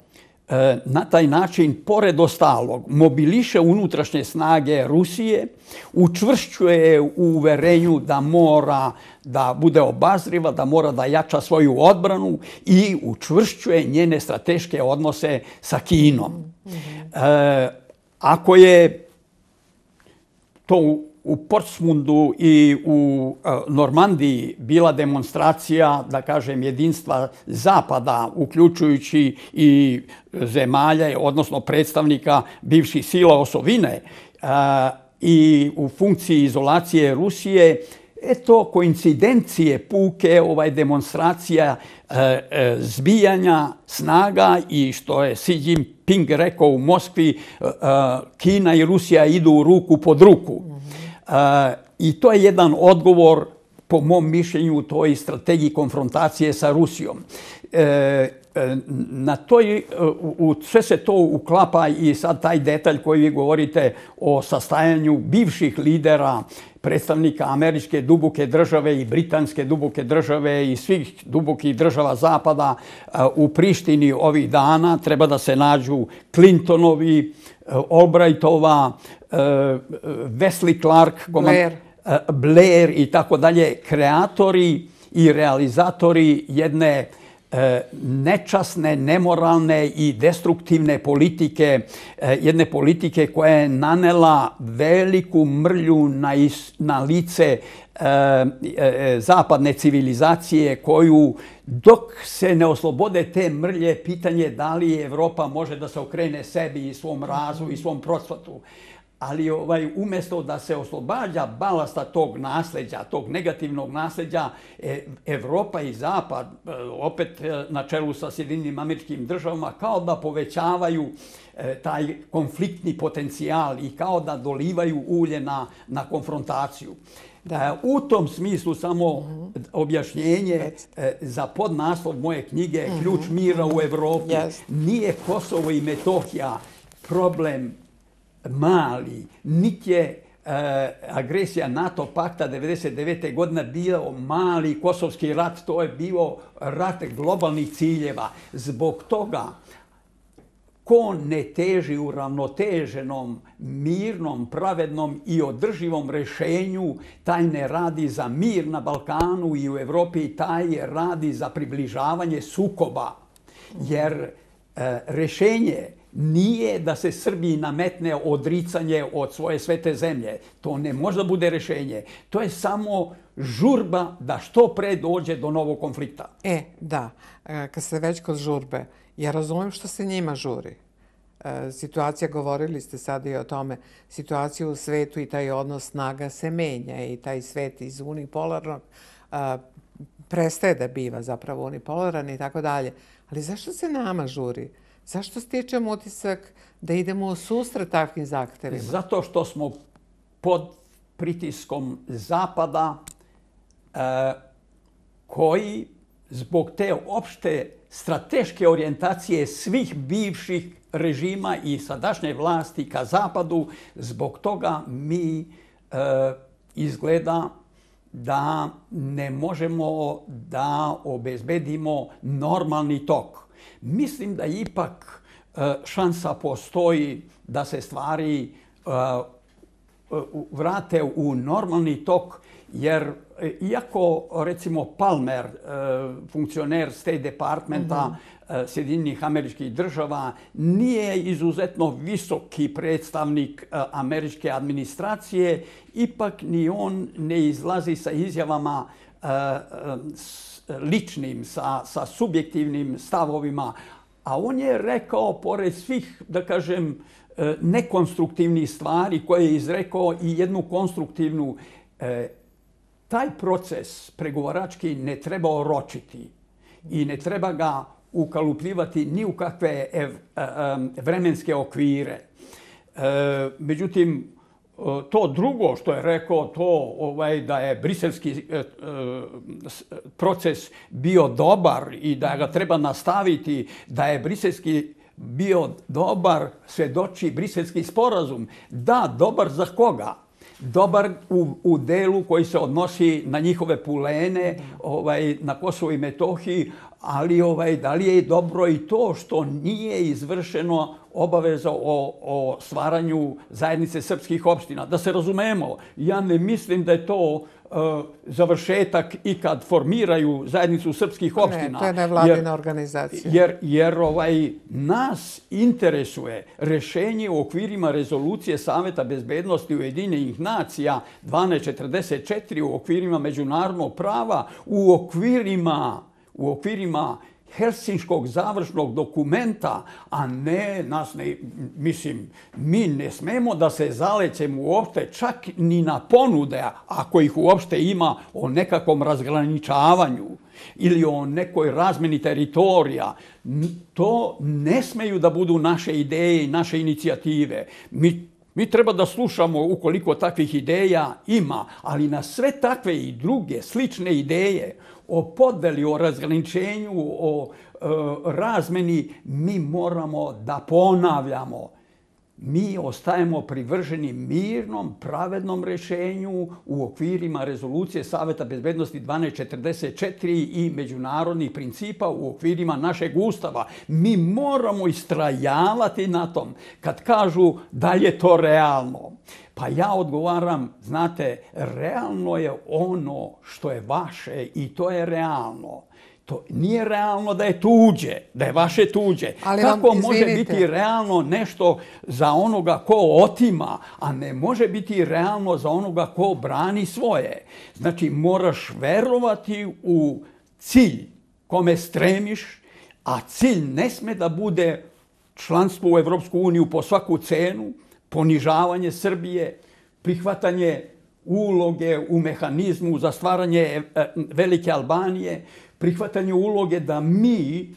e, na taj način, pored ostalog, mobiliše unutrašnje snage Rusije, učvršćuje u uverenju da mora da bude obazriva, da mora da jača svoju odbranu i učvršćuje njene strateške odnose sa Kinom. E, ako je to u Portsmundu i u e, Normandiji bila demonstracija, da kažem, jedinstva Zapada, uključujući i zemalje, odnosno predstavnika bivših sila osovine, e, i u funkciji izolacije Rusije, eto, koincidencije puke, ovaj demonstracija e, e zbijanja snaga i što je Xi Jinping rekao u Moskvi, Kina i Rusija idu ruku pod ruku. I to je jedan odgovor, po mom mišljenju, u toj strategiji konfrontacije sa Rusijom. E, na toj, u, sve se to uklapa i sad taj detalj koji vi govorite o sastajanju bivših lidera, predstavnika američke duboke države i britanske duboke države i svih dubokih država Zapada u Prištini ovih dana. Treba da se nađu Clintonovi, Albrightova, Wesley Clark, Blair. Blair i tako dalje, kreatori i realizatori jedne e, E, nečasne, nemoralne i destruktivne politike, e, jedne politike koja je nanela veliku mrlju na, is, na lice e, e zapadne civilizacije koju dok se ne oslobode te mrlje, pitanje da li Evropa može da se okrene sebi i svom razu i svom procvatu ali ovaj umjesto da se oslobađa balasta tog nasljeđa, tog negativnog nasljeđa, e, Evropa i Zapad, e, opet e, na čelu sa Sjedinim američkim državama, kao da povećavaju taj konfliktni potencijal i kao da dolivaju ulje na, na konfrontaciju. Da. U tom smislu samo uh -huh. objašnjenje za podnaslov moje knjige -huh. Ključ mira u Evropi. Yes. Nije Kosovo i Metohija problem mali, niti je e, agresija NATO pakta 99. godina bio mali kosovski rat, to je bio rat globalnih ciljeva. Zbog toga ko ne teži u ravnoteženom, mirnom, pravednom i održivom rešenju, taj ne radi za mir na Balkanu i u Evropi, taj radi za približavanje sukoba. Jer e, rešenje nije da se Srbiji nametne odricanje od svoje svete zemlje. To ne može da bude rešenje. To je samo žurba da što pre dođe do novog konflikta. E, da. E, kad ste već kod žurbe, ja razumijem što se njima žuri. E, situacija, govorili ste sad i o tome, situacija u svetu i taj odnos snaga se menja i taj svet iz unipolarnog e, prestaje da biva zapravo unipolaran i tako dalje. Ali zašto se nama žuri? Zašto stječemo utisak da idemo u susret takvim zahtevima? Zato što smo pod pritiskom Zapada e, koji zbog te opšte strateške orijentacije svih bivših režima i sadašnje vlasti ka Zapadu, zbog toga mi e, izgleda da ne možemo da obezbedimo normalni tok. Mislim da ipak e, šansa postoji da se stvari e, vrate u normalni tok, jer E, iako recimo Palmer, funkcioner State Departmenta mm -hmm. Sjedinjenih američkih država, nije izuzetno visoki predstavnik američke administracije, ipak ni on ne izlazi sa izjavama ličnim, sa, sa subjektivnim stavovima, a on je rekao, pored svih, da kažem, e, nekonstruktivnih stvari koje je izrekao i jednu konstruktivnu e, taj proces pregovarački ne treba oročiti i ne treba ga ukalupljivati ni u kakve ev, e, e vremenske okvire. E, međutim, Eh, to drugo što je rekao, to ovaj da je briselski eh, eh, proces bio dobar i da ga treba nastaviti, da je briselski bio dobar, svedoči briselski sporazum. Da, dobar za koga? dobar u, u delu koji se odnosi na njihove pulene ovaj, na Kosovo i Metohiji, ali ovaj, da li je dobro i to što nije izvršeno obaveza o, o stvaranju zajednice srpskih opština. Da se razumemo, ja ne mislim da je to uh, završetak i kad formiraju zajednicu srpskih opština. Ne, to je nevladina organizacija. Jer, jer ovaj, nas interesuje rešenje u okvirima rezolucije Saveta bezbednosti Ujedinjenih nacija 1244 u okvirima međunarodnog prava, u okvirima u okvirima Helsinškog završnog dokumenta, a ne nas ne, mislim, mi ne smemo da se zalećemo uopšte čak ni na ponude, ako ih uopšte ima o nekakvom razgraničavanju ili o nekoj razmeni teritorija. To ne smeju da budu naše ideje i naše inicijative. Mi Mi treba da slušamo ukoliko takvih ideja ima, ali na sve takve i druge slične ideje o podeli, o razgraničenju, o e, razmeni, mi moramo da ponavljamo. Mi ostajemo privrženi mirnom, pravednom rešenju u okvirima rezolucije Saveta bezbednosti 1244 i međunarodnih principa u okvirima našeg ustava. Mi moramo istrajavati na tom kad kažu da je to realno. Pa ja odgovaram, znate, realno je ono što je vaše i to je realno. To nije realno da je tuđe, da je vaše tuđe. Ali Kako vam, može biti realno nešto za onoga ko otima, a ne može biti realno za onoga ko brani svoje? Znači, moraš verovati u cilj kome stremiš, a cilj ne sme da bude članstvo u Evropsku uniju po svaku cenu, ponižavanje Srbije, prihvatanje uloge u mehanizmu za stvaranje eh, Velike Albanije, prihvatanje uloge da mi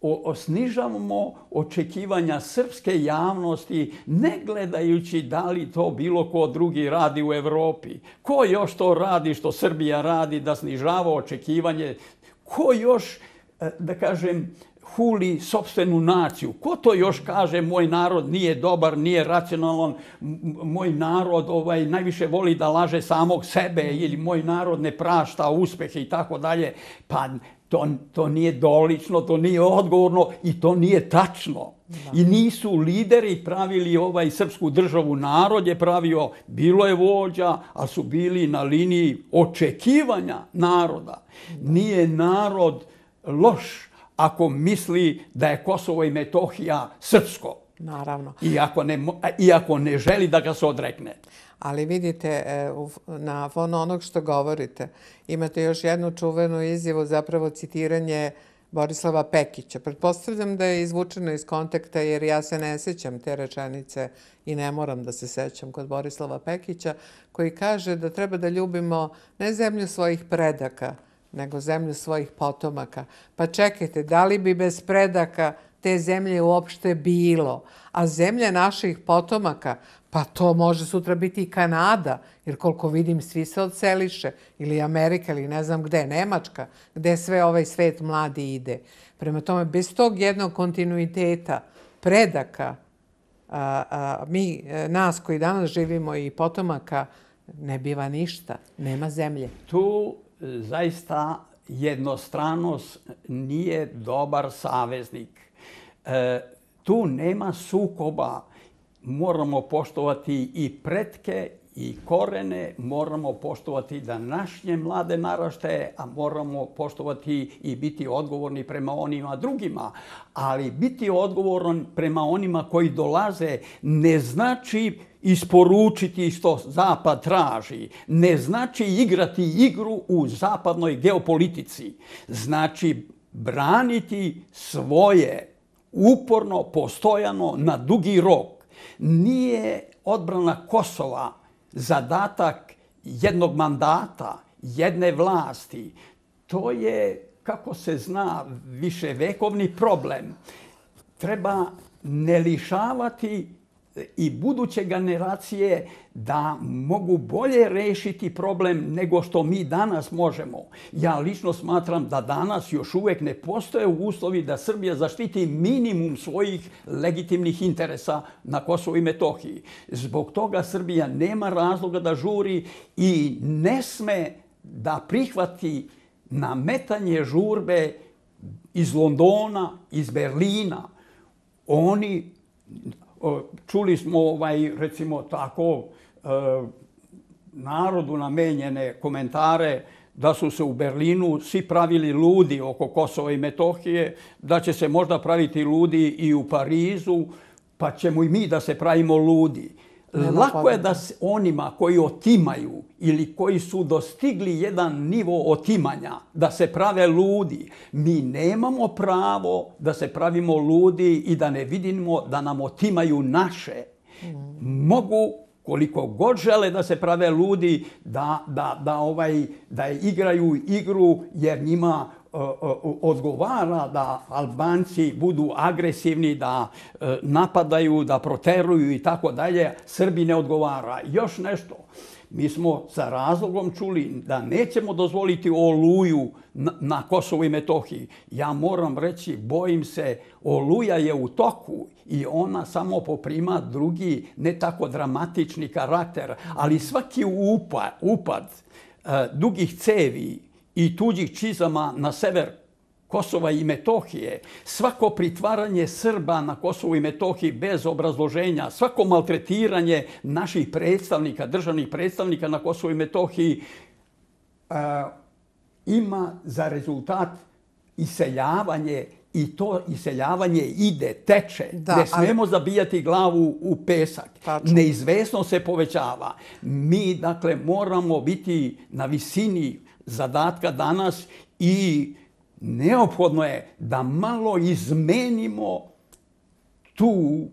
osnižavamo očekivanja srpske javnosti ne gledajući da li to bilo ko drugi radi u Evropi. Ko još to radi što Srbija radi da snižava očekivanje? Ko još, eh, da kažem, huli sobstvenu naciju. Ko to još kaže moj narod nije dobar, nije racionalan, moj narod ovaj najviše voli da laže samog sebe ili moj narod ne prašta uspehe i tako dalje. Pa To, to nije dolično, to nije odgovorno i to nije tačno. I nisu lideri pravili ovaj srpsku državu, narod je pravio, bilo je vođa, a su bili na liniji očekivanja naroda. Nije narod loš ako misli da je Kosovo i Metohija srpsko. Naravno. Iako ne, iako ne želi da ga se odrekne. Ali vidite, e, na fonu onog što govorite, imate još jednu čuvenu izjavu, zapravo citiranje Borislava Pekića. Pretpostavljam da je izvučeno iz kontekta jer ja se ne sećam te rečenice i ne moram da se sećam kod Borislava Pekića, koji kaže da treba da ljubimo ne zemlju svojih predaka, nego zemlju svojih potomaka. Pa čekajte, da li bi bez predaka te zemlje uopšte bilo? A zemlja naših potomaka, pa to može sutra biti i Kanada, jer koliko vidim svi se odseliše, ili Amerika, ili ne znam gde, Nemačka, gde sve ovaj svet mladi ide. Prema tome, bez tog jednog kontinuiteta, predaka, a, a, mi, e, nas koji danas živimo i potomaka, ne biva ništa, nema zemlje. Tu zaista jednostranost nije dobar saveznik. E, tu nema sukoba moramo poštovati i pretke i korene, moramo poštovati da našnje mlade naraštaje, a moramo poštovati i biti odgovorni prema onima drugima. Ali biti odgovoran prema onima koji dolaze ne znači isporučiti što Zapad traži. Ne znači igrati igru u zapadnoj geopolitici. Znači braniti svoje uporno, postojano, na dugi rok nije odbrana Kosova zadatak jednog mandata, jedne vlasti. To je, kako se zna, viševekovni problem. Treba ne lišavati i buduće generacije da mogu bolje rešiti problem nego što mi danas možemo. Ja lično smatram da danas još uvek ne postoje uslovi da Srbija zaštiti minimum svojih legitimnih interesa na Kosovo i Metohiji. Zbog toga Srbija nema razloga da žuri i ne sme da prihvati nametanje žurbe iz Londona, iz Berlina. Oni čuli smo ovaj recimo tako e, narodu namenjene komentare da su se u Berlinu svi pravili ludi oko Kosova i Metohije, da će se možda praviti ludi i u Parizu, pa ćemo i mi da se pravimo ludi. Lako je da se onima koji otimaju ili koji su dostigli jedan nivo otimanja, da se prave ludi. Mi nemamo pravo da se pravimo ludi i da ne vidimo da nam otimaju naše. Mogu koliko god žele da se prave ludi, da, da, da, ovaj, da igraju igru jer njima odgovara da Albanci budu agresivni, da e, napadaju, da proteruju i tako dalje, Srbi ne odgovara. Još nešto, mi smo sa razlogom čuli da nećemo dozvoliti oluju na Kosovo i Metohiji. Ja moram reći, bojim se, oluja je u toku i ona samo poprima drugi, ne tako dramatični karakter, ali svaki upad, upad dugih cevi, i tuđih čizama na sever Kosova i Metohije, svako pritvaranje Srba na Kosovu i Metohiji bez obrazloženja, svako maltretiranje naših predstavnika, državnih predstavnika na Kosovu i Metohiji, uh, ima za rezultat iseljavanje i to iseljavanje ide, teče. Da, ne smemo ali... zabijati glavu u pesak. Tačno. Neizvesno se povećava. Mi, dakle, moramo biti na visini zadatka danas i neophodno je da malo izmenimo tu,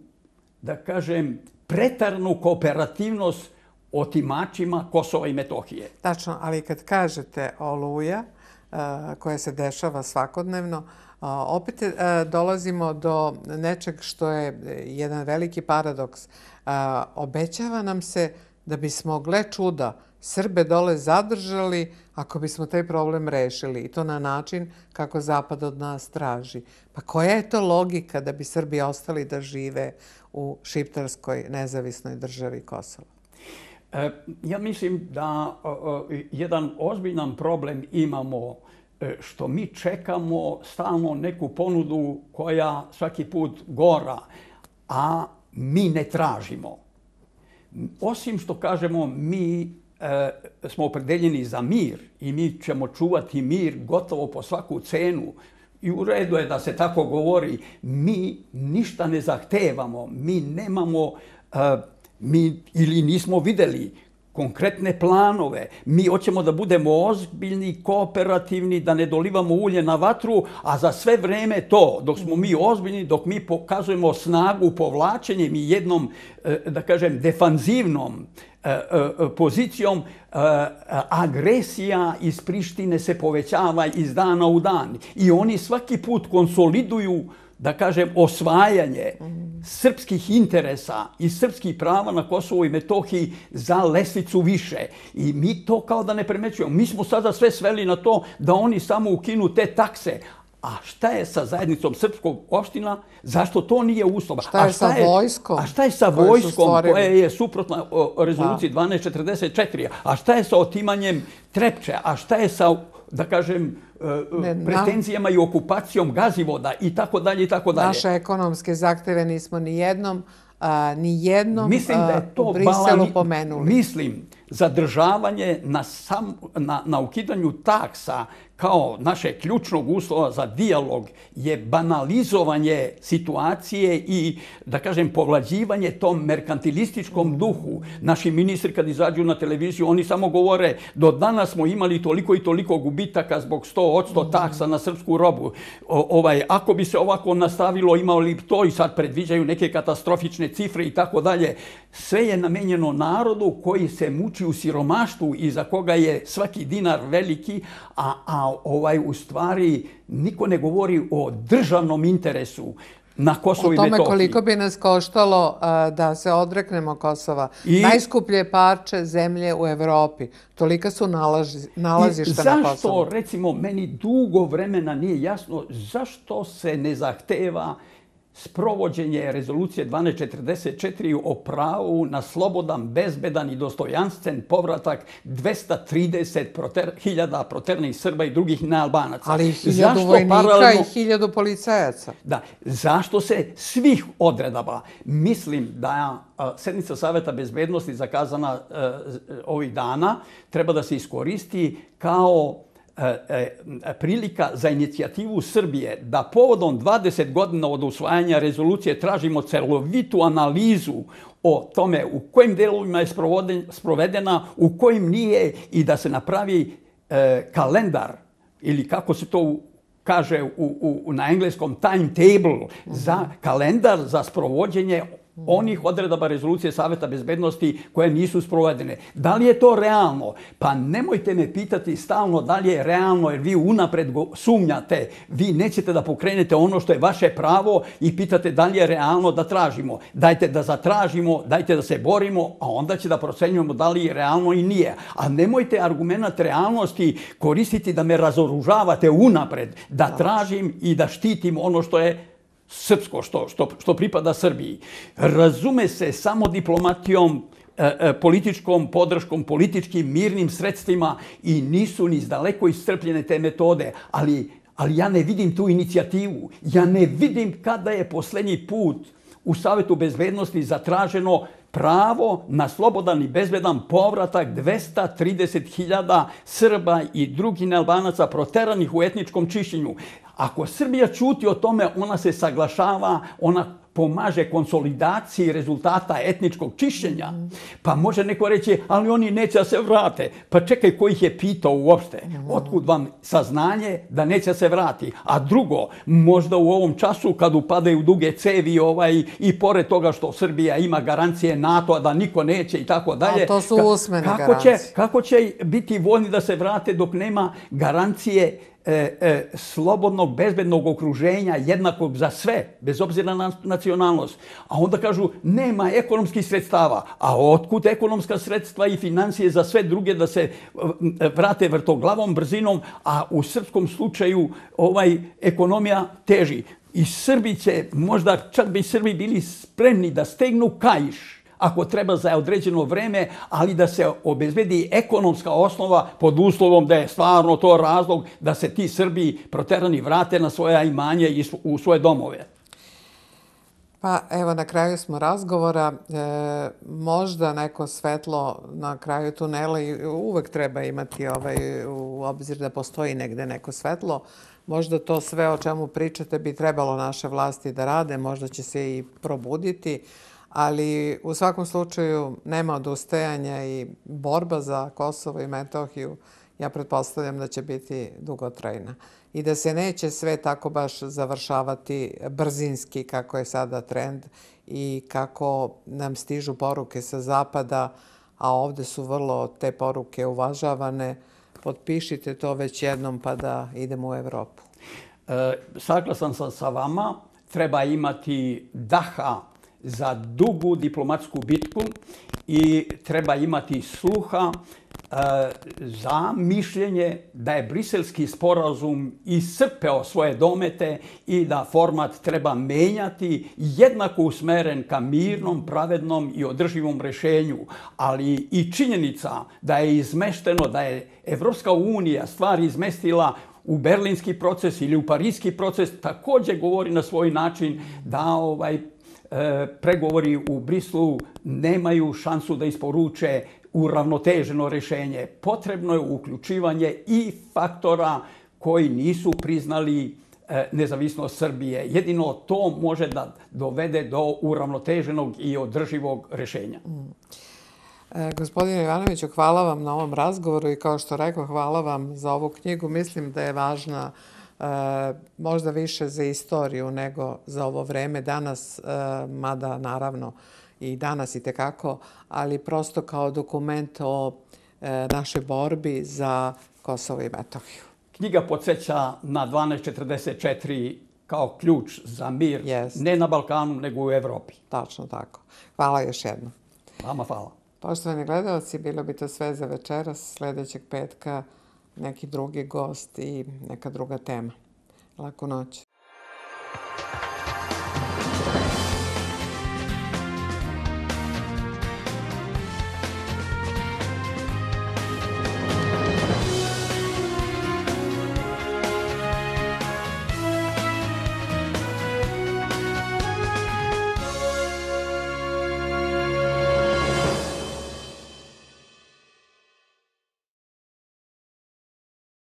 da kažem, pretarnu kooperativnost otimačima Kosova i Metohije. Tačno, ali kad kažete oluja, eh, koja se dešava svakodnevno, eh, opet eh, dolazimo do nečeg što je jedan veliki paradoks. Obećava nam se da bismo, gle čuda, Srbe dole zadržali ako bismo taj problem rešili i to na način kako Zapad od nas traži. Pa koja je to logika da bi Srbi ostali da žive u šiptarskoj nezavisnoj državi Kosova? E, ja mislim da jedan ozbiljan problem imamo e, što mi čekamo stalno neku ponudu koja svaki put gora, a mi ne tražimo. Osim što kažemo mi e, smo opredeljeni za mir i mi ćemo čuvati mir gotovo po svaku cenu, i u redu je da se tako govori, mi ništa ne zahtevamo, mi nemamo, uh, mi ili nismo videli konkretne planove. Mi hoćemo da budemo ozbiljni, kooperativni, da ne dolivamo ulje na vatru, a za sve vreme to, dok smo mi ozbiljni, dok mi pokazujemo snagu povlačenjem i jednom, eh, da kažem, defanzivnom eh, eh, pozicijom, agresija iz Prištine se povećava iz dana u dan. I oni svaki put konsoliduju da kažem, osvajanje srpskih interesa i srpskih prava na Kosovo i Metohiji za lesnicu više. I mi to kao da ne premećujemo. Mi smo sada sve sveli na to da oni samo ukinu te takse. A šta je sa zajednicom srpskog opština? Zašto to nije uslova? Šta je, a šta sa vojskom? A šta je sa vojskom koja je suprotna rezoluciji 1244? A šta je sa otimanjem Trepče? A šta je sa, da kažem, ne, pretenzijama na... i okupacijom gazivoda i tako dalje i tako dalje. Naše ekonomske zahteve nismo ni jednom a, ni jednom mislim da je to u Briselu balani, pomenuli. Mislim, zadržavanje na, sam, na, na ukidanju taksa kao naše ključnog uslova za dijalog je banalizovanje situacije i, da kažem, povlađivanje tom merkantilističkom duhu. Naši ministri kad izađu na televiziju, oni samo govore do danas smo imali toliko i toliko gubitaka zbog 100 od 100 taksa na srpsku robu. O, ovaj, ako bi se ovako nastavilo, imao li to i sad predviđaju neke katastrofične cifre i tako dalje. Sve je namenjeno narodu koji se muči u siromaštvu i za koga je svaki dinar veliki, a, a ovaj u stvari niko ne govori o državnom interesu na Kosovo i Metohiji. O tome koliko bi nas koštalo uh, da se odreknemo Kosova. I... Najskuplje parče zemlje u Evropi. Tolika su nalazi, nalazišta na Kosovo. Zašto, recimo, meni dugo vremena nije jasno zašto se ne zahteva sprovođenje rezolucije 1244 o pravu na slobodan, bezbedan i dostojanstven povratak 230 proter, hiljada proternih Srba i drugih nealbanaca. Ali hiljadu Zašto vojnika paralelno... i hiljadu policajaca. Da. Zašto se svih odredaba, mislim da sednica Saveta bezbednosti zakazana uh, ovih dana, treba da se iskoristi kao E, e, prilika za inicijativu Srbije da povodom 20 godina od usvajanja rezolucije tražimo celovitu analizu o tome u kojim delovima je sprovedena, u kojim nije i da se napravi e, kalendar ili kako se to kaže u, u, na engleskom timetable za kalendar za sprovođenje onih odredaba rezolucije Saveta bezbednosti koje nisu sprovedene. Da li je to realno? Pa nemojte me pitati stalno da li je realno jer vi unapred sumnjate. Vi nećete da pokrenete ono što je vaše pravo i pitate da li je realno da tražimo. Dajte da zatražimo, dajte da se borimo, a onda će da procenjujemo da li je realno i nije. A nemojte argument realnosti koristiti da me razoružavate unapred, da tražim i da štitim ono što je srpsko, što, što, što pripada Srbiji. Razume se samo diplomatijom, e, e, političkom podrškom, političkim mirnim sredstvima i nisu ni daleko iscrpljene te metode, ali, ali ja ne vidim tu inicijativu. Ja ne vidim kada je posljednji put u Savetu bezbednosti zatraženo pravo na slobodan i bezbedan povratak 230.000 Srba i drugih nealbanaca proteranih u etničkom čišćenju. Ako Srbija čuti o tome, ona se saglašava, ona pomaže konsolidaciji rezultata etničkog čišćenja, pa može neko reći, ali oni neće da se vrate. Pa čekaj, ko ih je pitao uopšte? Otkud vam saznanje da neće se vrati? A drugo, možda u ovom času kad upadaju duge cevi ovaj, i pored toga što Srbija ima garancije NATO-a da niko neće i tako dalje. A to su usmene kako garancije. Će, kako će biti voljni da se vrate dok nema garancije e, e, slobodnog, bezbednog okruženja, jednakog za sve, bez obzira na nacionalnost. A onda kažu, nema ekonomskih sredstava. A otkud ekonomska sredstva i financije za sve druge da se e, vrate vrtoglavom brzinom, a u srpskom slučaju ovaj ekonomija teži. I Srbi će, možda čak bi Srbi bili spremni da stegnu kajiš, ako treba za određeno vreme, ali da se obezbedi ekonomska osnova pod uslovom da je stvarno to razlog da se ti Srbi proterani vrate na svoja imanje i u svoje domove. Pa evo na kraju smo razgovora. E, možda neko svetlo na kraju tunela i uvek treba imati ovaj, u obzir da postoji negde neko svetlo. Možda to sve o čemu pričate bi trebalo naše vlasti da rade, možda će se i probuditi, ali u svakom slučaju nema odustajanja i borba za Kosovo i Metohiju, ja pretpostavljam da će biti dugotrajna i da se neće sve tako baš završavati brzinski kako je sada trend i kako nam stižu poruke sa zapada, a ovde su vrlo te poruke uvažavane, potpišite to već jednom pa da idemo u Evropu. E, saglasan sam sa vama, treba imati daha za dugu diplomatsku bitku i treba imati sluha e, za mišljenje da je briselski sporazum iscrpeo svoje domete i da format treba menjati jednako usmeren ka mirnom, pravednom i održivom rešenju. Ali i činjenica da je izmešteno, da je Evropska unija stvari izmestila u berlinski proces ili u parijski proces, također govori na svoj način da ovaj E, pregovori u Brislu nemaju šansu da isporuče uravnoteženo rešenje. Potrebno je uključivanje i faktora koji nisu priznali e, nezavisnost Srbije. Jedino to može da dovede do uravnoteženog i održivog rešenja. Mm. E, gospodine Ivanoviću, hvala vam na ovom razgovoru i kao što rekao, hvala vam za ovu knjigu. Mislim da je važna možda više za istoriju nego za ovo vreme danas, mada naravno i danas i tekako, ali prosto kao dokument o e, našoj borbi za Kosovo i Metohiju. Knjiga podsjeća na 1244 kao ključ za mir, ne na Balkanu, nego u Evropi. Tačno tako. Hvala još jednom. Vama hvala. Poštovani gledalci, bilo bi to sve za večeras. Sljedećeg petka neki drugi gost i neka druga tema. Laku noć.